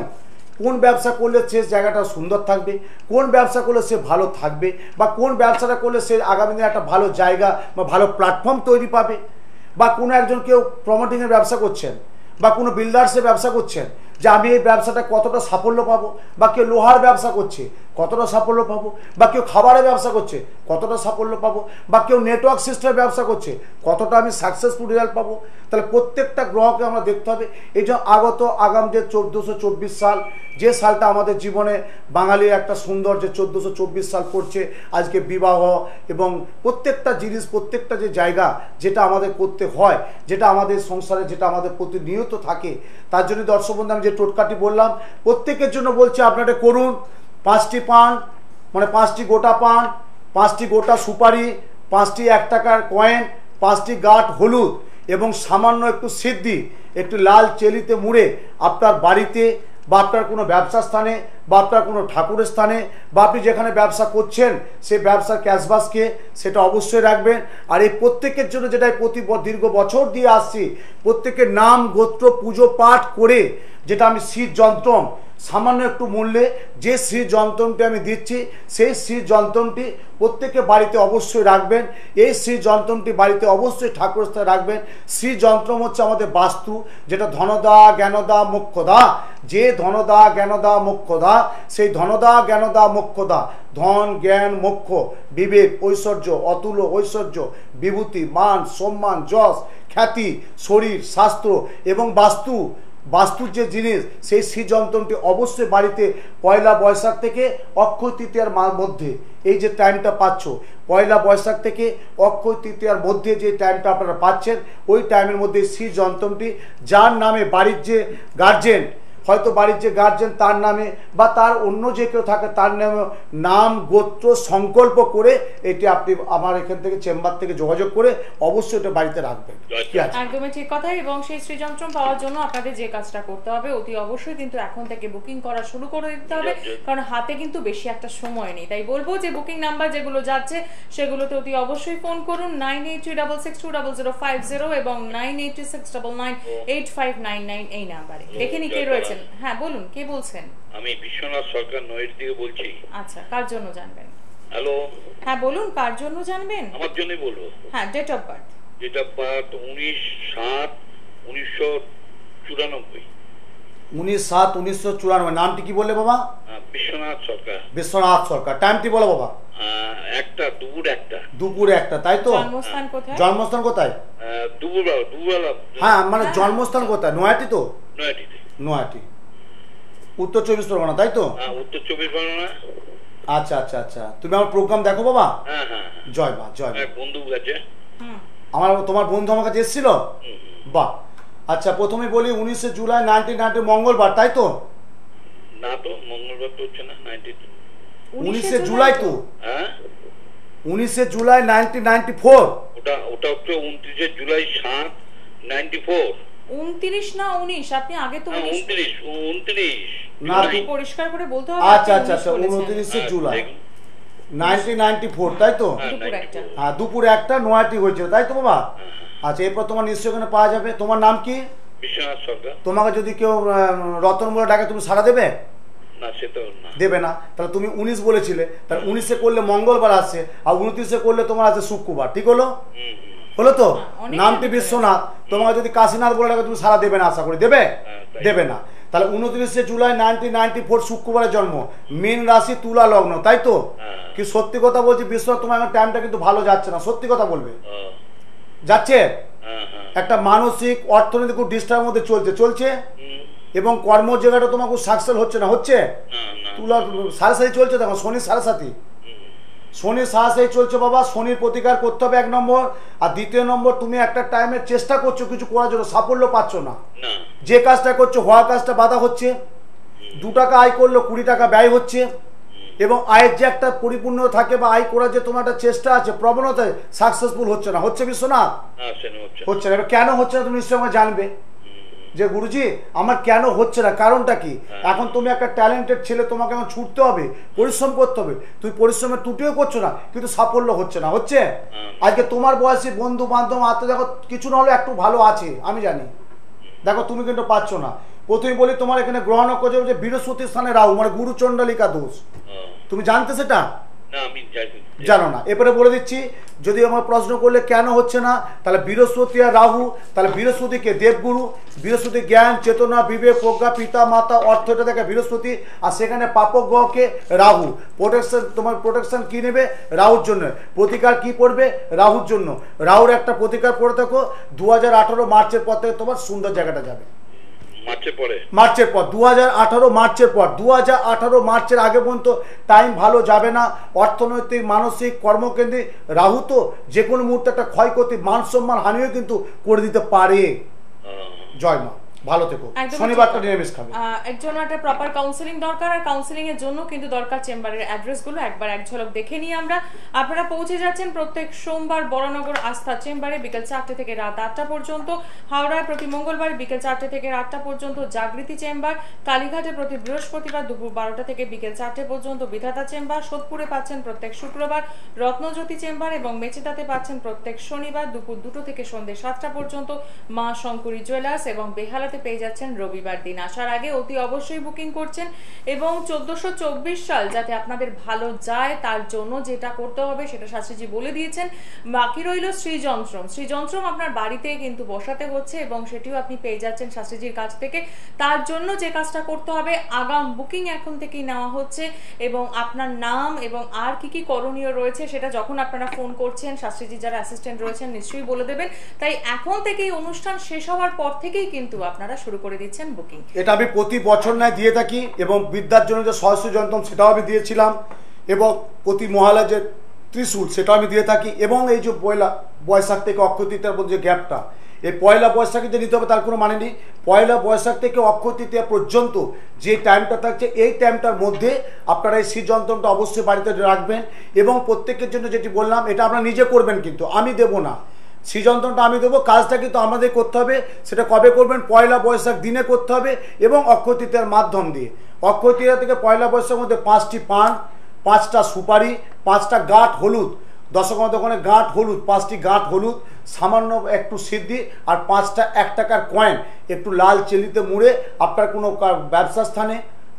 কোন ব্যবসা করলে সে জায়গাটা সুন্দর থাকবে? কোন ব্যবসা করলে সে ভালো থাকবে? বা কোন ব্যবসাটা করলে সে আগামী দিনে একটা ভালো জায়গা বা ভালো প্ল্যাটফর্ম তৈরি পাবে? বা কোনো একজন কেউ প্রমোটিংয়ের ব্যবসা করছেন, বা কোনো বিল্ডার্সের ব্যবসা করছেন যে আমি এই ব্যবসাটা কতটা সাফল্য পাবো? বা কেউ লোহার ব্যবসা করছে, কতটা সাফল্য পাবো? বা কেউ খাবারের ব্যবসা করছে, কতটা সাফল্য পাবো? বা কেউ নেটওয়ার্ক সিস্টেমের ব্যবসা করছে, কতটা আমি সাকসেসফুল রেজাল্ট পাবো? তাহলে প্রত্যেকটা গ্রহকে আমরা দেখতে হবে। এই যে আগত আগাম যে চোদ্দোশো চব্বিশ সাল, যে সালটা আমাদের জীবনে বাঙালির একটা সুন্দর যে চোদ্দোশো চব্বিশ সাল পড়ছে, আজকে বিবাহ এবং প্রত্যেকটা জিনিস, প্রত্যেকটা যে জায়গা যেটা আমাদের করতে হয়, যেটা আমাদের সংসারে, যেটা আমাদের প্রতিনিয়ত থাকে, তার জন্য দর্শক বন্ধু, আমি যে টোটকাটি বললাম, প্রত্যেকের জন্য বলছি আপনারা করুন। পাঁচটি পান মানে পাঁচটি গোটা পান, পাঁচটি গোটা সুপারি, পাঁচটি এক টাকার কয়েন, পাঁচটি গাঁট হলুদ এবং সামান্য একটু সিদ্ধি, একটু লাল চেলিতে মুড়ে আপনার বাড়িতে বা আপনার কোনো ব্যবসা স্থানে বা আপনার কোনো ঠাকুরের স্থানে বা আপনি যেখানে ব্যবসা করছেন, সে ব্যবসার ক্যাশবাসকে সেটা অবশ্যই রাখবেন। আর এই প্রত্যেকের জন্য যেটা প্রতি দীর্ঘ বছর দিয়ে আসছি, প্রত্যেকের নাম, গোত্র, পুজো, পাঠ করে যেটা আমি শীত যন্ত্রম সামান্য একটু মূল্যে যে শ্রী যন্ত্রণটি আমি দিচ্ছি, সেই শ্রী যন্ত্রণটি প্রত্যেকে বাড়িতে অবশ্যই রাখবেন। এই শ্রী যন্ত্রণটি বাড়িতে অবশ্যই ঠাকুরস্থানে রাখবেন। শ্রী যন্ত্রম হচ্ছে আমাদের বাস্তু, যেটা ধনদা, জ্ঞানদা, মোক্ষদা। যে ধনদা, জ্ঞানদা, মোক্ষদা, সেই ধনদা, জ্ঞানদা, মোক্ষদা। ধন, জ্ঞান, মোক্ষ, বিবেক, ঐশ্বর্য, অতুল ঐশ্বর্য, বিভূতি, মান, সম্মান, যশ, খ্যাতি, শরীর স্বাস্থ্য এবং বাস্তু বাস্তুর যে জিনিস, সেই শ্রী যন্ত্রটি অবশ্যই বাড়িতে পয়লা বৈশাখ থেকে অক্ষয় তৃতীয়ার মধ্যে। এই যে টাইমটা পাচ্ছ, পয়লা বৈশাখ থেকে অক্ষয় তৃতীয়ার মধ্যে যে টাইমটা আপনারা পাচ্ছেন, ওই টাইমের মধ্যে শ্রীযন্ত্রটি যার নামে বাড়ির যে গার্জেন হয়তো বাড়ির যে গার্জেন তার নামে বা তার অন্য যে কেউ থাকে তার নামে নাম গোত্র সংকল্প করে এটি আপনি আমার এখান থেকে চেম্বার থেকে যোগাযোগ করে অবশ্যই এটা বাড়িতে রাখবেন। একদমই ঠিক কথা এবং সেই সৃজনশ্রম পাওয়ার জন্য আপনাদের যে কাজটা করতে হবে অতি অবশ্যই কিন্তু এখন থেকে বুকিং করা শুরু করে দিতে হবে কারণ হাতে কিন্তু বেশি একটা সময় নেই। তাই বলব যে বুকিং নাম্বার যেগুলো যাচ্ছে সেগুলোতে অতি অবশ্যই ফোন করুন nine eight three double six two double zero five zero এবং nine eight six double nine eight five nine nine এই নাম্বারে। দেখে নি কে রয়েছেন হ্যাঁ বলুন কে বলছেন? আমি বিশ্বনাথ সরকার নয়ের থেকে বলছি। আচ্ছা কার জন্য জানবেন? হ্যালো? হ্যাঁ বলুন কার জন্য জানবেন? আমার জন্যই বলব। হ্যাঁ ডেট অফ বার্থ যেটা পার্ট উনিশ সাত উনিশশো চুরানব্বই। উনিশ সাত উনিশশো চুরানব্বই। নামটি কি বললে বাবা? বিশ্বনাথ সরকার। বিশ্বনাথ সরকার। টাইমটি বলো বাবা। আহ, একটা দুপুর একটা। দুপুরে একটা তাই তো? জন্মস্থান কোথায়? জন্মস্থান কোথায়? দুপুরবেলা হ্যাঁ মানে জন্মস্থান কোথায়? নয়াটি তো? নয়টিতে। নয়াটি উত্তর চব্বিশ পরগনা তাই তো? হ্যাঁ উত্তর চব্বিশ পরগনা। আচ্ছা আচ্ছা আচ্ছা। তুমি আমার প্রোগ্রাম দেখো বাবা? হ্যাঁ হ্যাঁ জয় মা জয় মা। বন্ধু হুম। আমার তোমার বন্ধু আমার কাছে এসেছিল। বাহ। আচ্ছা প্রথমে বলি উনিশে জুলাই নাইনটিন নাইনটি মঙ্গলবার তাই তো? না তো মঙ্গলবার তো হচ্ছে না নাইনটি উনিশে জুলাই তো? হ্যাঁ। উনিশে জুলাই নাইনটিন নাইনটি ফোর। ওটা ওটা হচ্ছে উনত্রিশে জুলাই সাত নাইনটি ফোর। উনত্রিশ না উনিশ? আপনি আগে তো হ্যাঁ উনিশ উনত্রিশ উনত্রিশ। না। পরিষ্কার করে বলতে হবে? আচ্ছা আচ্ছা আচ্ছা। উনত্রিশে হ্যাঁ, জুলাই। তাই তো? হ্যাঁ, দুপুর 94 হ্যাঁ দুপুরে একটা নয়াটি হয়েছিল তাই তো বাবা? আচ্ছা এরপর তোমার নিশ্চয়ই ওখানে পাওয়া যাবে। তোমার নাম কি? বিশ্বনাথ সরকার। তোমাকে যদি কেউ রতন বলে ডাকে তুমি সারা দেবে? দেবে না। তাহলে তুমি উনিশ বলেছিলে। তাহলে উনিশে করলে মঙ্গলবার আসছে আর উনত্রিশে করলে তোমার আছে শুক্রবার। ঠিক হলো? হলো তো? হ্যাঁ, নামটি বিশ্বনাথ তোমাকে যদি কাশীনাথ বলে ডাকে তুমি সারা দেবে না আশা করি। দেবে? হ্যাঁ, দেবে না। তাহলে উনত্রিশে জুলাই নাইনটিন নাইনটি ফোর শুক্রবারের জন্ম। মীন রাশি তুলা লগ্ন তাই তো? হ্যাঁ। কি সত্যি কথা বলছি? বিশ্বনাথ তোমার এখন টাইমটা কিন্তু ভালো যাচ্ছে না। সত্যি কথা বলবে। যাচ্ছে? একটা মানসিক অর্থনৈতিক খুব ডিস্টার্বের মধ্যে চলছে। চলছে? এবং কর্ম জায়গাটা তোমার খুব সাকসেস হচ্ছে না? হচ্ছে? তুলা সাড়ে সাথে চলছে দেখো শনির সাড়ে সাথী হুম, শনির সাহসেই চলছে বাবা শনির প্রতিকার করতে হবে এক নম্বর। আর দ্বিতীয় নম্বর তুমি একটা টাইমে চেষ্টা করছ কিছু করার জন্য সাফল্য পাচ্ছ না। যে কাজটা করছ হওয়া কাজটা বাধা হচ্ছে। দু টাকা আয় করল কুড়ি টাকা ব্যয় হচ্ছে। এবং আয়ের যে একটা পরিপূর্ণ থাকে বা আয় করার যে তোমার একটা চেষ্টা আছে প্রবণতা সাকসেসফুল হচ্ছে না। হচ্ছে বিশ্বনাথ? না হচ্ছে। না। কেন হচ্ছে না তুমি নিশ্চয়ই আমাকে জানবে। যে গুরুজি আমার কেন হচ্ছে না? কারণটা কি? এখন তুমি একটা ট্যালেন্টেড ছেলে তোমাকে এখন ছুটতে হবে পরিশ্রম করতে হবে। তুমি পরিশ্রমের টুটিও করছ না কিন্তু সাফল্য হচ্ছে না। হচ্ছে? আজকে তোমার বয়সী বন্ধু বান্ধব আত্মীয় দেখো কিছু না হলে একটু ভালো আছে আমি জানি। দেখো তুমি কিন্তু পাচ্ছ না। প্রথমে বলি তোমার এখানে গ্রহ করছে যে বৃহস্পতি স্থানে রাহু মানে গুরু চণ্ডালিকা দোষ তুমি জানতে সেটা? জানি না। এবারে বলে দিচ্ছি যদি আমার প্রশ্ন করলে কেন হচ্ছে না, তাহলে বৃহস্পতি আর রাহু, তাহলে বৃহস্পতিকে দেবগুরু, বৃহস্পতি জ্ঞান, চেতনা, বিবেক, প্রজ্ঞা, পিতা, মাতা অর্থ এটা দেখে বৃহস্পতি, আর সেখানে পাপক গ্রহকে রাহু। প্রোটেকশন তোমার প্রোটেকশন কি নেবে? রাহুর জন্য। প্রতিকার কি পড়বে? রাহুর জন্য। রাহুর একটা প্রতিকার পড়ে থাকো দু হাজার আঠেরো মার্চের পর থেকে তোমার সুন্দর জায়গাটা যাবে। মার্চের পর। দু হাজার আঠারো মার্চের পর দু হাজার আঠারো মার্চের আগে পর্যন্ত টাইম ভালো যাবে না। অর্থনৈতিক মানসিক কর্মকেন্দ্রে রাহু তো যে কোনো মুহূর্তে একটা ক্ষয়ক্ষতি মান সম্মান হানিও কিন্তু করে দিতে পারে। জয় মা। ভালো থেকো। শনিবারটা নিরামিষ খাবে। এর জন্য একটা প্রপার কাউন্সিলিং দরকার আর কাউন্সিলিং এর জন্য কিন্তু দরকার চেম্বারের অ্যাড্রেসগুলো একবার এক ঝলক দেখে নিই আমরা। আপনারা পৌঁছে যাচ্ছেন প্রত্যেক সোমবার বড়নগর আস্থা চেম্বারে বিকেল চারটে থেকে রাত আটটা পর্যন্ত। হাওড়ায় প্রতি মঙ্গলবার বিকেল চারটে থেকে আটটা পর্যন্ত জাগৃতি চেম্বার কালীঘাটে প্রতি বৃহস্পতিবার দুপুর বারোটা থেকে বিকেল চারটে পর্যন্ত বিধাতা চেম্বার সোদপুরে পাচ্ছেন প্রত্যেক শুক্রবার রত্নজ্যোতি চেম্বার এবং মেচেদাতে পাচ্ছেন প্রত্যেক শনিবার দুপুর দুটো থেকে সন্ধ্যে সাতটা পর্যন্ত মা শঙ্করী জুয়েলার্স এবং বেহালাতে পেয়ে যাচ্ছেন রবিবার দিন। আসার আগে অতি অবশ্যই বুকিং করছেন এবং চোদ্দশো সাল যাতে আপনাদের ভালো যায়, তার জন্য যেটা করতে হবে সেটা শাস্ত্রীজি বলে দিয়েছেন। বাকি রইল শ্রীযন্ত্রম। শ্রীযন্ত্রম আপনার বাড়িতে কিন্তু বসাতে হচ্ছে এবং সেটিও আপনি পেয়ে যাচ্ছেন শাস্ত্রীজির কাছ থেকে। তার জন্য যে কাজটা করতে হবে, আগাম বুকিং এখন থেকেই নেওয়া হচ্ছে এবং আপনার নাম এবং আর কি কি করণীয় রয়েছে সেটা যখন আপনারা ফোন করছেন, শাস্ত্রীজি যারা অ্যাসিস্ট্যান্ট রয়েছেন নিশ্চয়ই বলে দেবেন। তাই এখন থেকেই অনুষ্ঠান শেষ হওয়ার পর থেকেই কিন্তু আপনারা শুরু করে দিচ্ছেন বুকিং। এটা আমি প্রতি বছর নয় দিয়ে থাকি এবং বিদ্যার জন্য যে সহস্র যন্ত্রম সেটাও আমি দিয়েছিলাম এবং প্রতি মহালয়া যে ত্রিশূল সেটাও আমি দিয়ে থাকি এবং এই যে পয়লা বৈশাখ থেকে অক্ষয় তৃতীয়ার মধ্যে যে গ্যাপটা, এই পয়লা বৈশাখে যে নিতে হবে তার কোনো মানে নেই। পয়লা বৈশাখ থেকে অক্ষয় তৃতীয়া পর্যন্ত যে টাইমটা থাকছে, এই টাইমটার মধ্যে আপনারা এই শীত যন্ত্রটা অবশ্যই বাড়িতে রাখবেন এবং প্রত্যেকের জন্য যেটি বললাম, এটা আপনারা নিজে করবেন কিন্তু। আমি দেব না। সৃজনতনটা আমি দেবো, কাজটা কিন্তু আমাদের করতে হবে। সেটা কবে করবেন? পয়লা বৈশাখ দিনে করতে হবে এবং অক্ষতৃতীয়ার মাধ্যম দিয়ে। অক্ষতৃতীয়া থেকে পয়লা বৈশাখের মধ্যে পাঁচটি পান, পাঁচটা সুপারি, পাঁচটা গাঁট হলুদ। দশকর্মা দোকানে গাঁট হলুদ, পাঁচটি গাঁট হলুদ, সামান্য একটু সিদ্ধি আর পাঁচটা এক টাকার কয়েন। একটু লাল চেলিতে মুড়ে আপনার কোনো ব্যবসা স্থানে,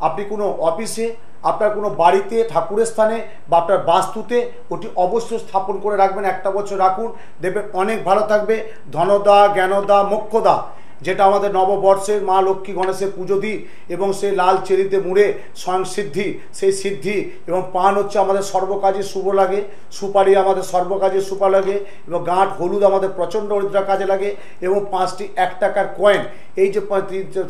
আপনি কোনো অফিসে আপনার কোনো বাড়িতে, ঠাকুরের স্থানে বা আপনার বাস্তুতে ওটি অবশ্যই স্থাপন করে রাখবেন। একটা বছর রাখুন। দেখবেন অনেক ভালো থাকবে। ধনদা, জ্ঞানদা, মোক্ষদা। যেটা আমাদের নববর্ষের মা লক্ষ্মী গণেশের পুজো দিই এবং সেই লাল চেরিতে মুড়ে স্বয়ং সিদ্ধি, সেই সিদ্ধি এবং পান হচ্ছে আমাদের সর্বকাজে শুভ লাগে, সুপারি আমাদের সর্বকাজে সুপা লাগে এবং গাঁট হলুদ আমাদের প্রচণ্ড হরিদ্রা কাজে লাগে এবং পাঁচটি এক টাকার কয়েন। এই যে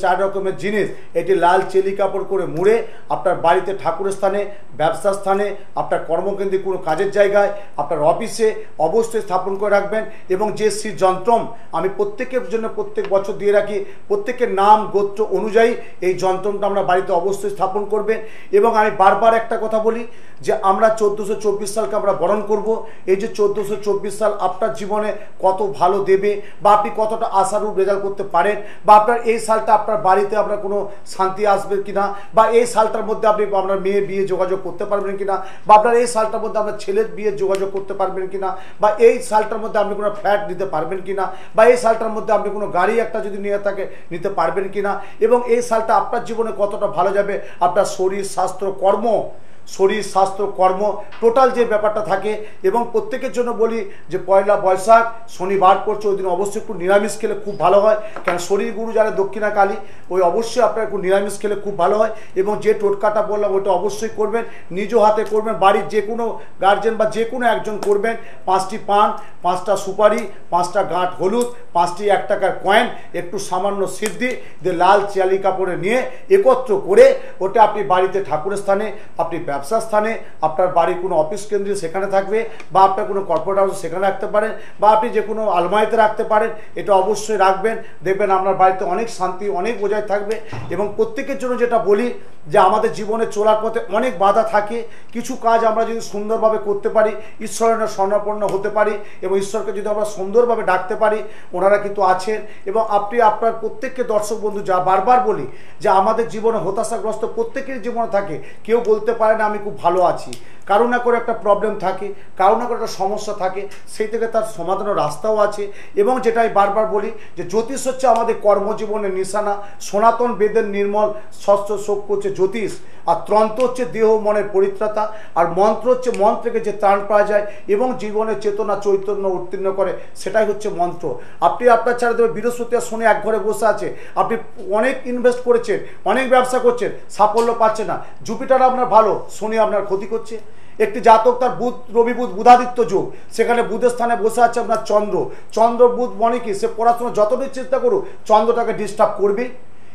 চার রকমের জিনিস, এটি লাল চেলি কাপড় করে মুড়ে আপনার বাড়িতে ঠাকুরের স্থানে ব্যবসা স্থানে, আপনার কর্মকেন্দ্রে কোনো কাজের জায়গায়, আপনার অফিসে অবশ্যই স্থাপন করে রাখবেন এবং যে শ্রী যন্ত্রম আমি প্রত্যেকের জন্য প্রত্যেক বছর দিয়ে রাখি। প্রত্যেকের নাম, গোত্র অনুযায়ী এই যন্ত্রমটা আমরা বাড়িতে অবশ্যই স্থাপন করবেন। এবং আমি বারবার একটা কথা বলি যে আমরা চোদ্দোশো চব্বিশ সালকে আমরা বরণ করব। এই যে চোদ্দোশো চব্বিশ সাল আপনার জীবনে কত ভালো দেবে বা আপনি কতটা আশারূপ রেজাল্ট করতে পারেন বা আপনার এই সালটা আপনার বাড়িতে আপনার কোনো শান্তি আসবে কিনা বা এই সালটার মধ্যে আপনি আপনার মেয়ের বিয়ে যোগাযোগ করতে পারবেন কিনা বা আপনার এই সালটার মধ্যে আপনার ছেলের বিয়ে যোগাযোগ করতে পারবেন কিনা বা এই সালটার মধ্যে আপনি কোনো ফ্ল্যাট নিতে পারবেন কিনা বা এই সালটার মধ্যে আপনি কোনো গাড়ি একটা যদি নিয়ে থাকে নিতে পারবেন কি না এবং এই সালটা আপনার জীবনে কতটা ভালো যাবে? আপনার শরীর, স্বাস্থ্য, কর্ম শরীর, স্বাস্থ্য, কর্ম টোটাল যে ব্যাপারটা থাকে এবং প্রত্যেকের জন্য বলি যে পয়লা বৈশাখ, শনিবার পড়ছে, ওই দিন অবশ্যই একটু নিরামিষ খেলে খুব ভালো হয়। কেন শরীর গুরু যারা দক্ষিণা কালী ওই অবশ্যই আপনার একটু নিরামিষ খেলে খুব ভালো হয় এবং যে টোটকাটা বললাম ওটা অবশ্যই করবেন, নিজ হাতে করবেন, বাড়ির যে কোনো গার্জেন বা যে কোনো একজন করবেন। পাঁচটি পান, পাঁচটা সুপারি, পাঁচটা গাঁট হলুদ, পাঁচটি এক টাকার কয়েন একটু সামান্য সিদ্ধি, দিয়ে লাল চিয়ালি কাপড়ে নিয়ে একত্র করে ওটা আপনি বাড়িতে ঠাকুরের স্থানে আপনি ব্যবসা স্থানে আপনার বাড়ির কোনো অফিস কেন্দ্রে সেখানে থাকবে বা আপনার কোনো কর্পোরেট হাউস সেখানে রাখতে পারেন বা আপনি যে কোনো আলমারিতে রাখতে পারেন, এটা অবশ্যই রাখবেন। দেখবেন আপনার বাড়িতে অনেক শান্তি, অনেক বোঝাই থাকবে এবং প্রত্যেকের জন্য যেটা বলি যে আমাদের জীবনে চলার পথে অনেক বাধা থাকে। কিছু কাজ আমরা যদি সুন্দরভাবে করতে পারি, ঈশ্বরের স্বর্ণাপন্ন হতে পারি এবং ঈশ্বরকে যদি আমরা সুন্দরভাবে ডাকতে পারি, ওনারা কিন্তু আছেন এবং আপনি আপনার প্রত্যেককে দর্শক বন্ধু যা বারবার বলি যে আমাদের জীবনে হতাশাগ্রস্ত প্রত্যেকের জীবনে থাকে। কেউ বলতে পারে না আমি খুব ভালো আছি। কারও না করে একটা প্রবলেম থাকে, কারও না করে একটা সমস্যা থাকে, সেই থেকে তার সমাধানের রাস্তাও আছে। এবং যেটা আমি বারবার বলি যে জ্যোতিষ হচ্ছে আমাদের কর্মজীবনের নিশানা, সনাতন বেদের নির্মল স্বচ্ছ শোক হচ্ছে জ্যোতিষ, আর তন্ত্র হচ্ছে দেহ মনের পরিত্রাতা, আর মন্ত্র হচ্ছে মন থেকে যে ত্রাণ পাওয়া যায় এবং জীবনের চেতনা চৈতন্য উত্তীর্ণ করে, সেটাই হচ্ছে মন্ত্র। আপনি আপনার ছাড়া দেবেন বৃহস্পতি আর শনি এক ঘরে বসে আছে, আপনি অনেক ইনভেস্ট করেছেন, অনেক ব্যবসা করছেন, সাফল্য পাচ্ছে না। জুপিটার আপনার ভালো, শনি আপনার ক্ষতি করছে। একটি জাতক তার বুধ, রবি বুধ, বুধাদিত্য যোগ। সেখানে বুধের স্থানে বসে আছে আপনার চন্দ্র। চন্দ্র বুধ মনে কি? সে পড়াশোনা যতটাই চেষ্টা করুক, চন্দ্রটাকে ডিস্টার্ব করবেই।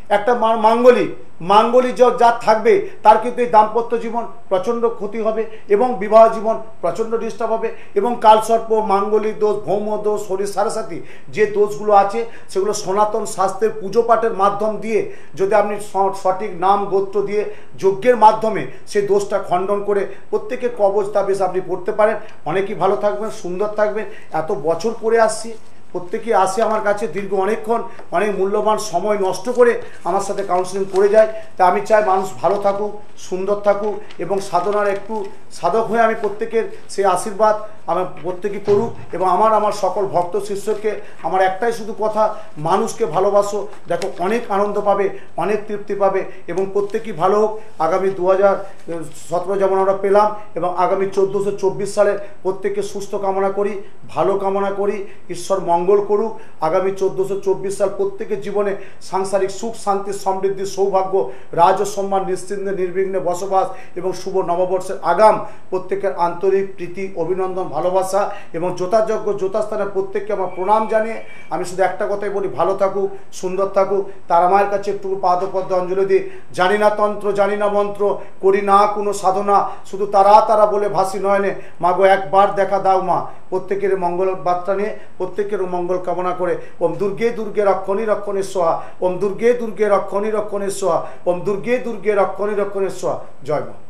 একটা মাঙ্গলিক মাঙ্গলি য- থাকবে, তার কিন্তু এই দাম্পত্য জীবন প্রচণ্ড ক্ষতি হবে এবং বিবাহ জীবন প্রচণ্ড ডিস্টার্ব হবে এবং কালসর্প মাঙ্গলিক দোষ, ভৌম দোষ শরীর সারাসাথী যে দোষগুলো আছে, সেগুলো সনাতন শাস্ত্রের পুজো পাঠের মাধ্যম দিয়ে যদি আপনি স- সঠিক নাম, গোত্র দিয়ে যজ্ঞের মাধ্যমে সেই দোষটা খণ্ডন করে প্রত্যেকের কবচ তাবিজ আপনি পড়তে পারেন। অনেকেই ভালো থাকবেন, সুন্দর থাকবেন। এত বছর পরে আসছি। প্রত্যেকে আসে আমার কাছে দীর্ঘ অনেকক্ষণ, অনেক মূল্যবান সময় নষ্ট করে আমার সাথে কাউন্সিলিং করে যায়। তা আমি চাই মানুষ ভালো থাকুক, সুন্দর থাকুক এবং সাধনার একটু সাধক হয়ে আমি প্রত্যেকের সেই আশীর্বাদ আমার প্রত্যেকে করুক এবং আমার আমার সকল ভক্ত শিষ্যকে আমার একটাই শুধু কথা, মানুষকে ভালোবাসো। দেখো, অনেক আনন্দ পাবে, অনেক তৃপ্তি পাবে এবং প্রত্যেকেই ভালো হোক। আগামী দু হাজার সতেরো যেমন আমরা পেলাম এবং আগামী চোদ্দোশো চব্বিশ সালের প্রত্যেককে সুস্থ কামনা করি, ভালো কামনা করি, ঈশ্বর মঙ্গল করুক। আগামী চোদ্দোশো চব্বিশ সাল প্রত্যেকের জীবনে সাংসারিক সুখ, শান্তি, সমৃদ্ধি, সৌভাগ্য রাজ সম্মান নিশ্চিন্তে, নির্বিঘ্নে বসবাস এবং শুভ নববর্ষের আগাম প্রত্যেকের আন্তরিক প্রীতি, অভিনন্দন, ভালোবাসা এবং যথাযোগ্য যথাস্থানে প্রত্যেককে আমার প্রণাম জানিয়ে আমি শুধু একটা কথাই বলি, ভালো থাকুক, সুন্দর থাকুক। তার আমার কাছে একটু পাদপদ্ম অঞ্জলি দিই। জানি না তন্ত্র, জানি না মন্ত্র, করি না কোনো সাধনা, শুধু তারা তারা বলে ভাসি নয়নে। মাগো একবার দেখা দাও মা। প্রত্যেকের মঙ্গল বার্তা নিয়ে, প্রত্যেকের মঙ্গল কামনা করে, ওম দুর্গে দুর্গে রক্ষণী রক্ষণের সোহা ওম দুর্গে দুর্গে রক্ষণী রক্ষণের সোহা ওম দুর্গে দুর্গে রক্ষণী রক্ষণের সোহা জয় মা।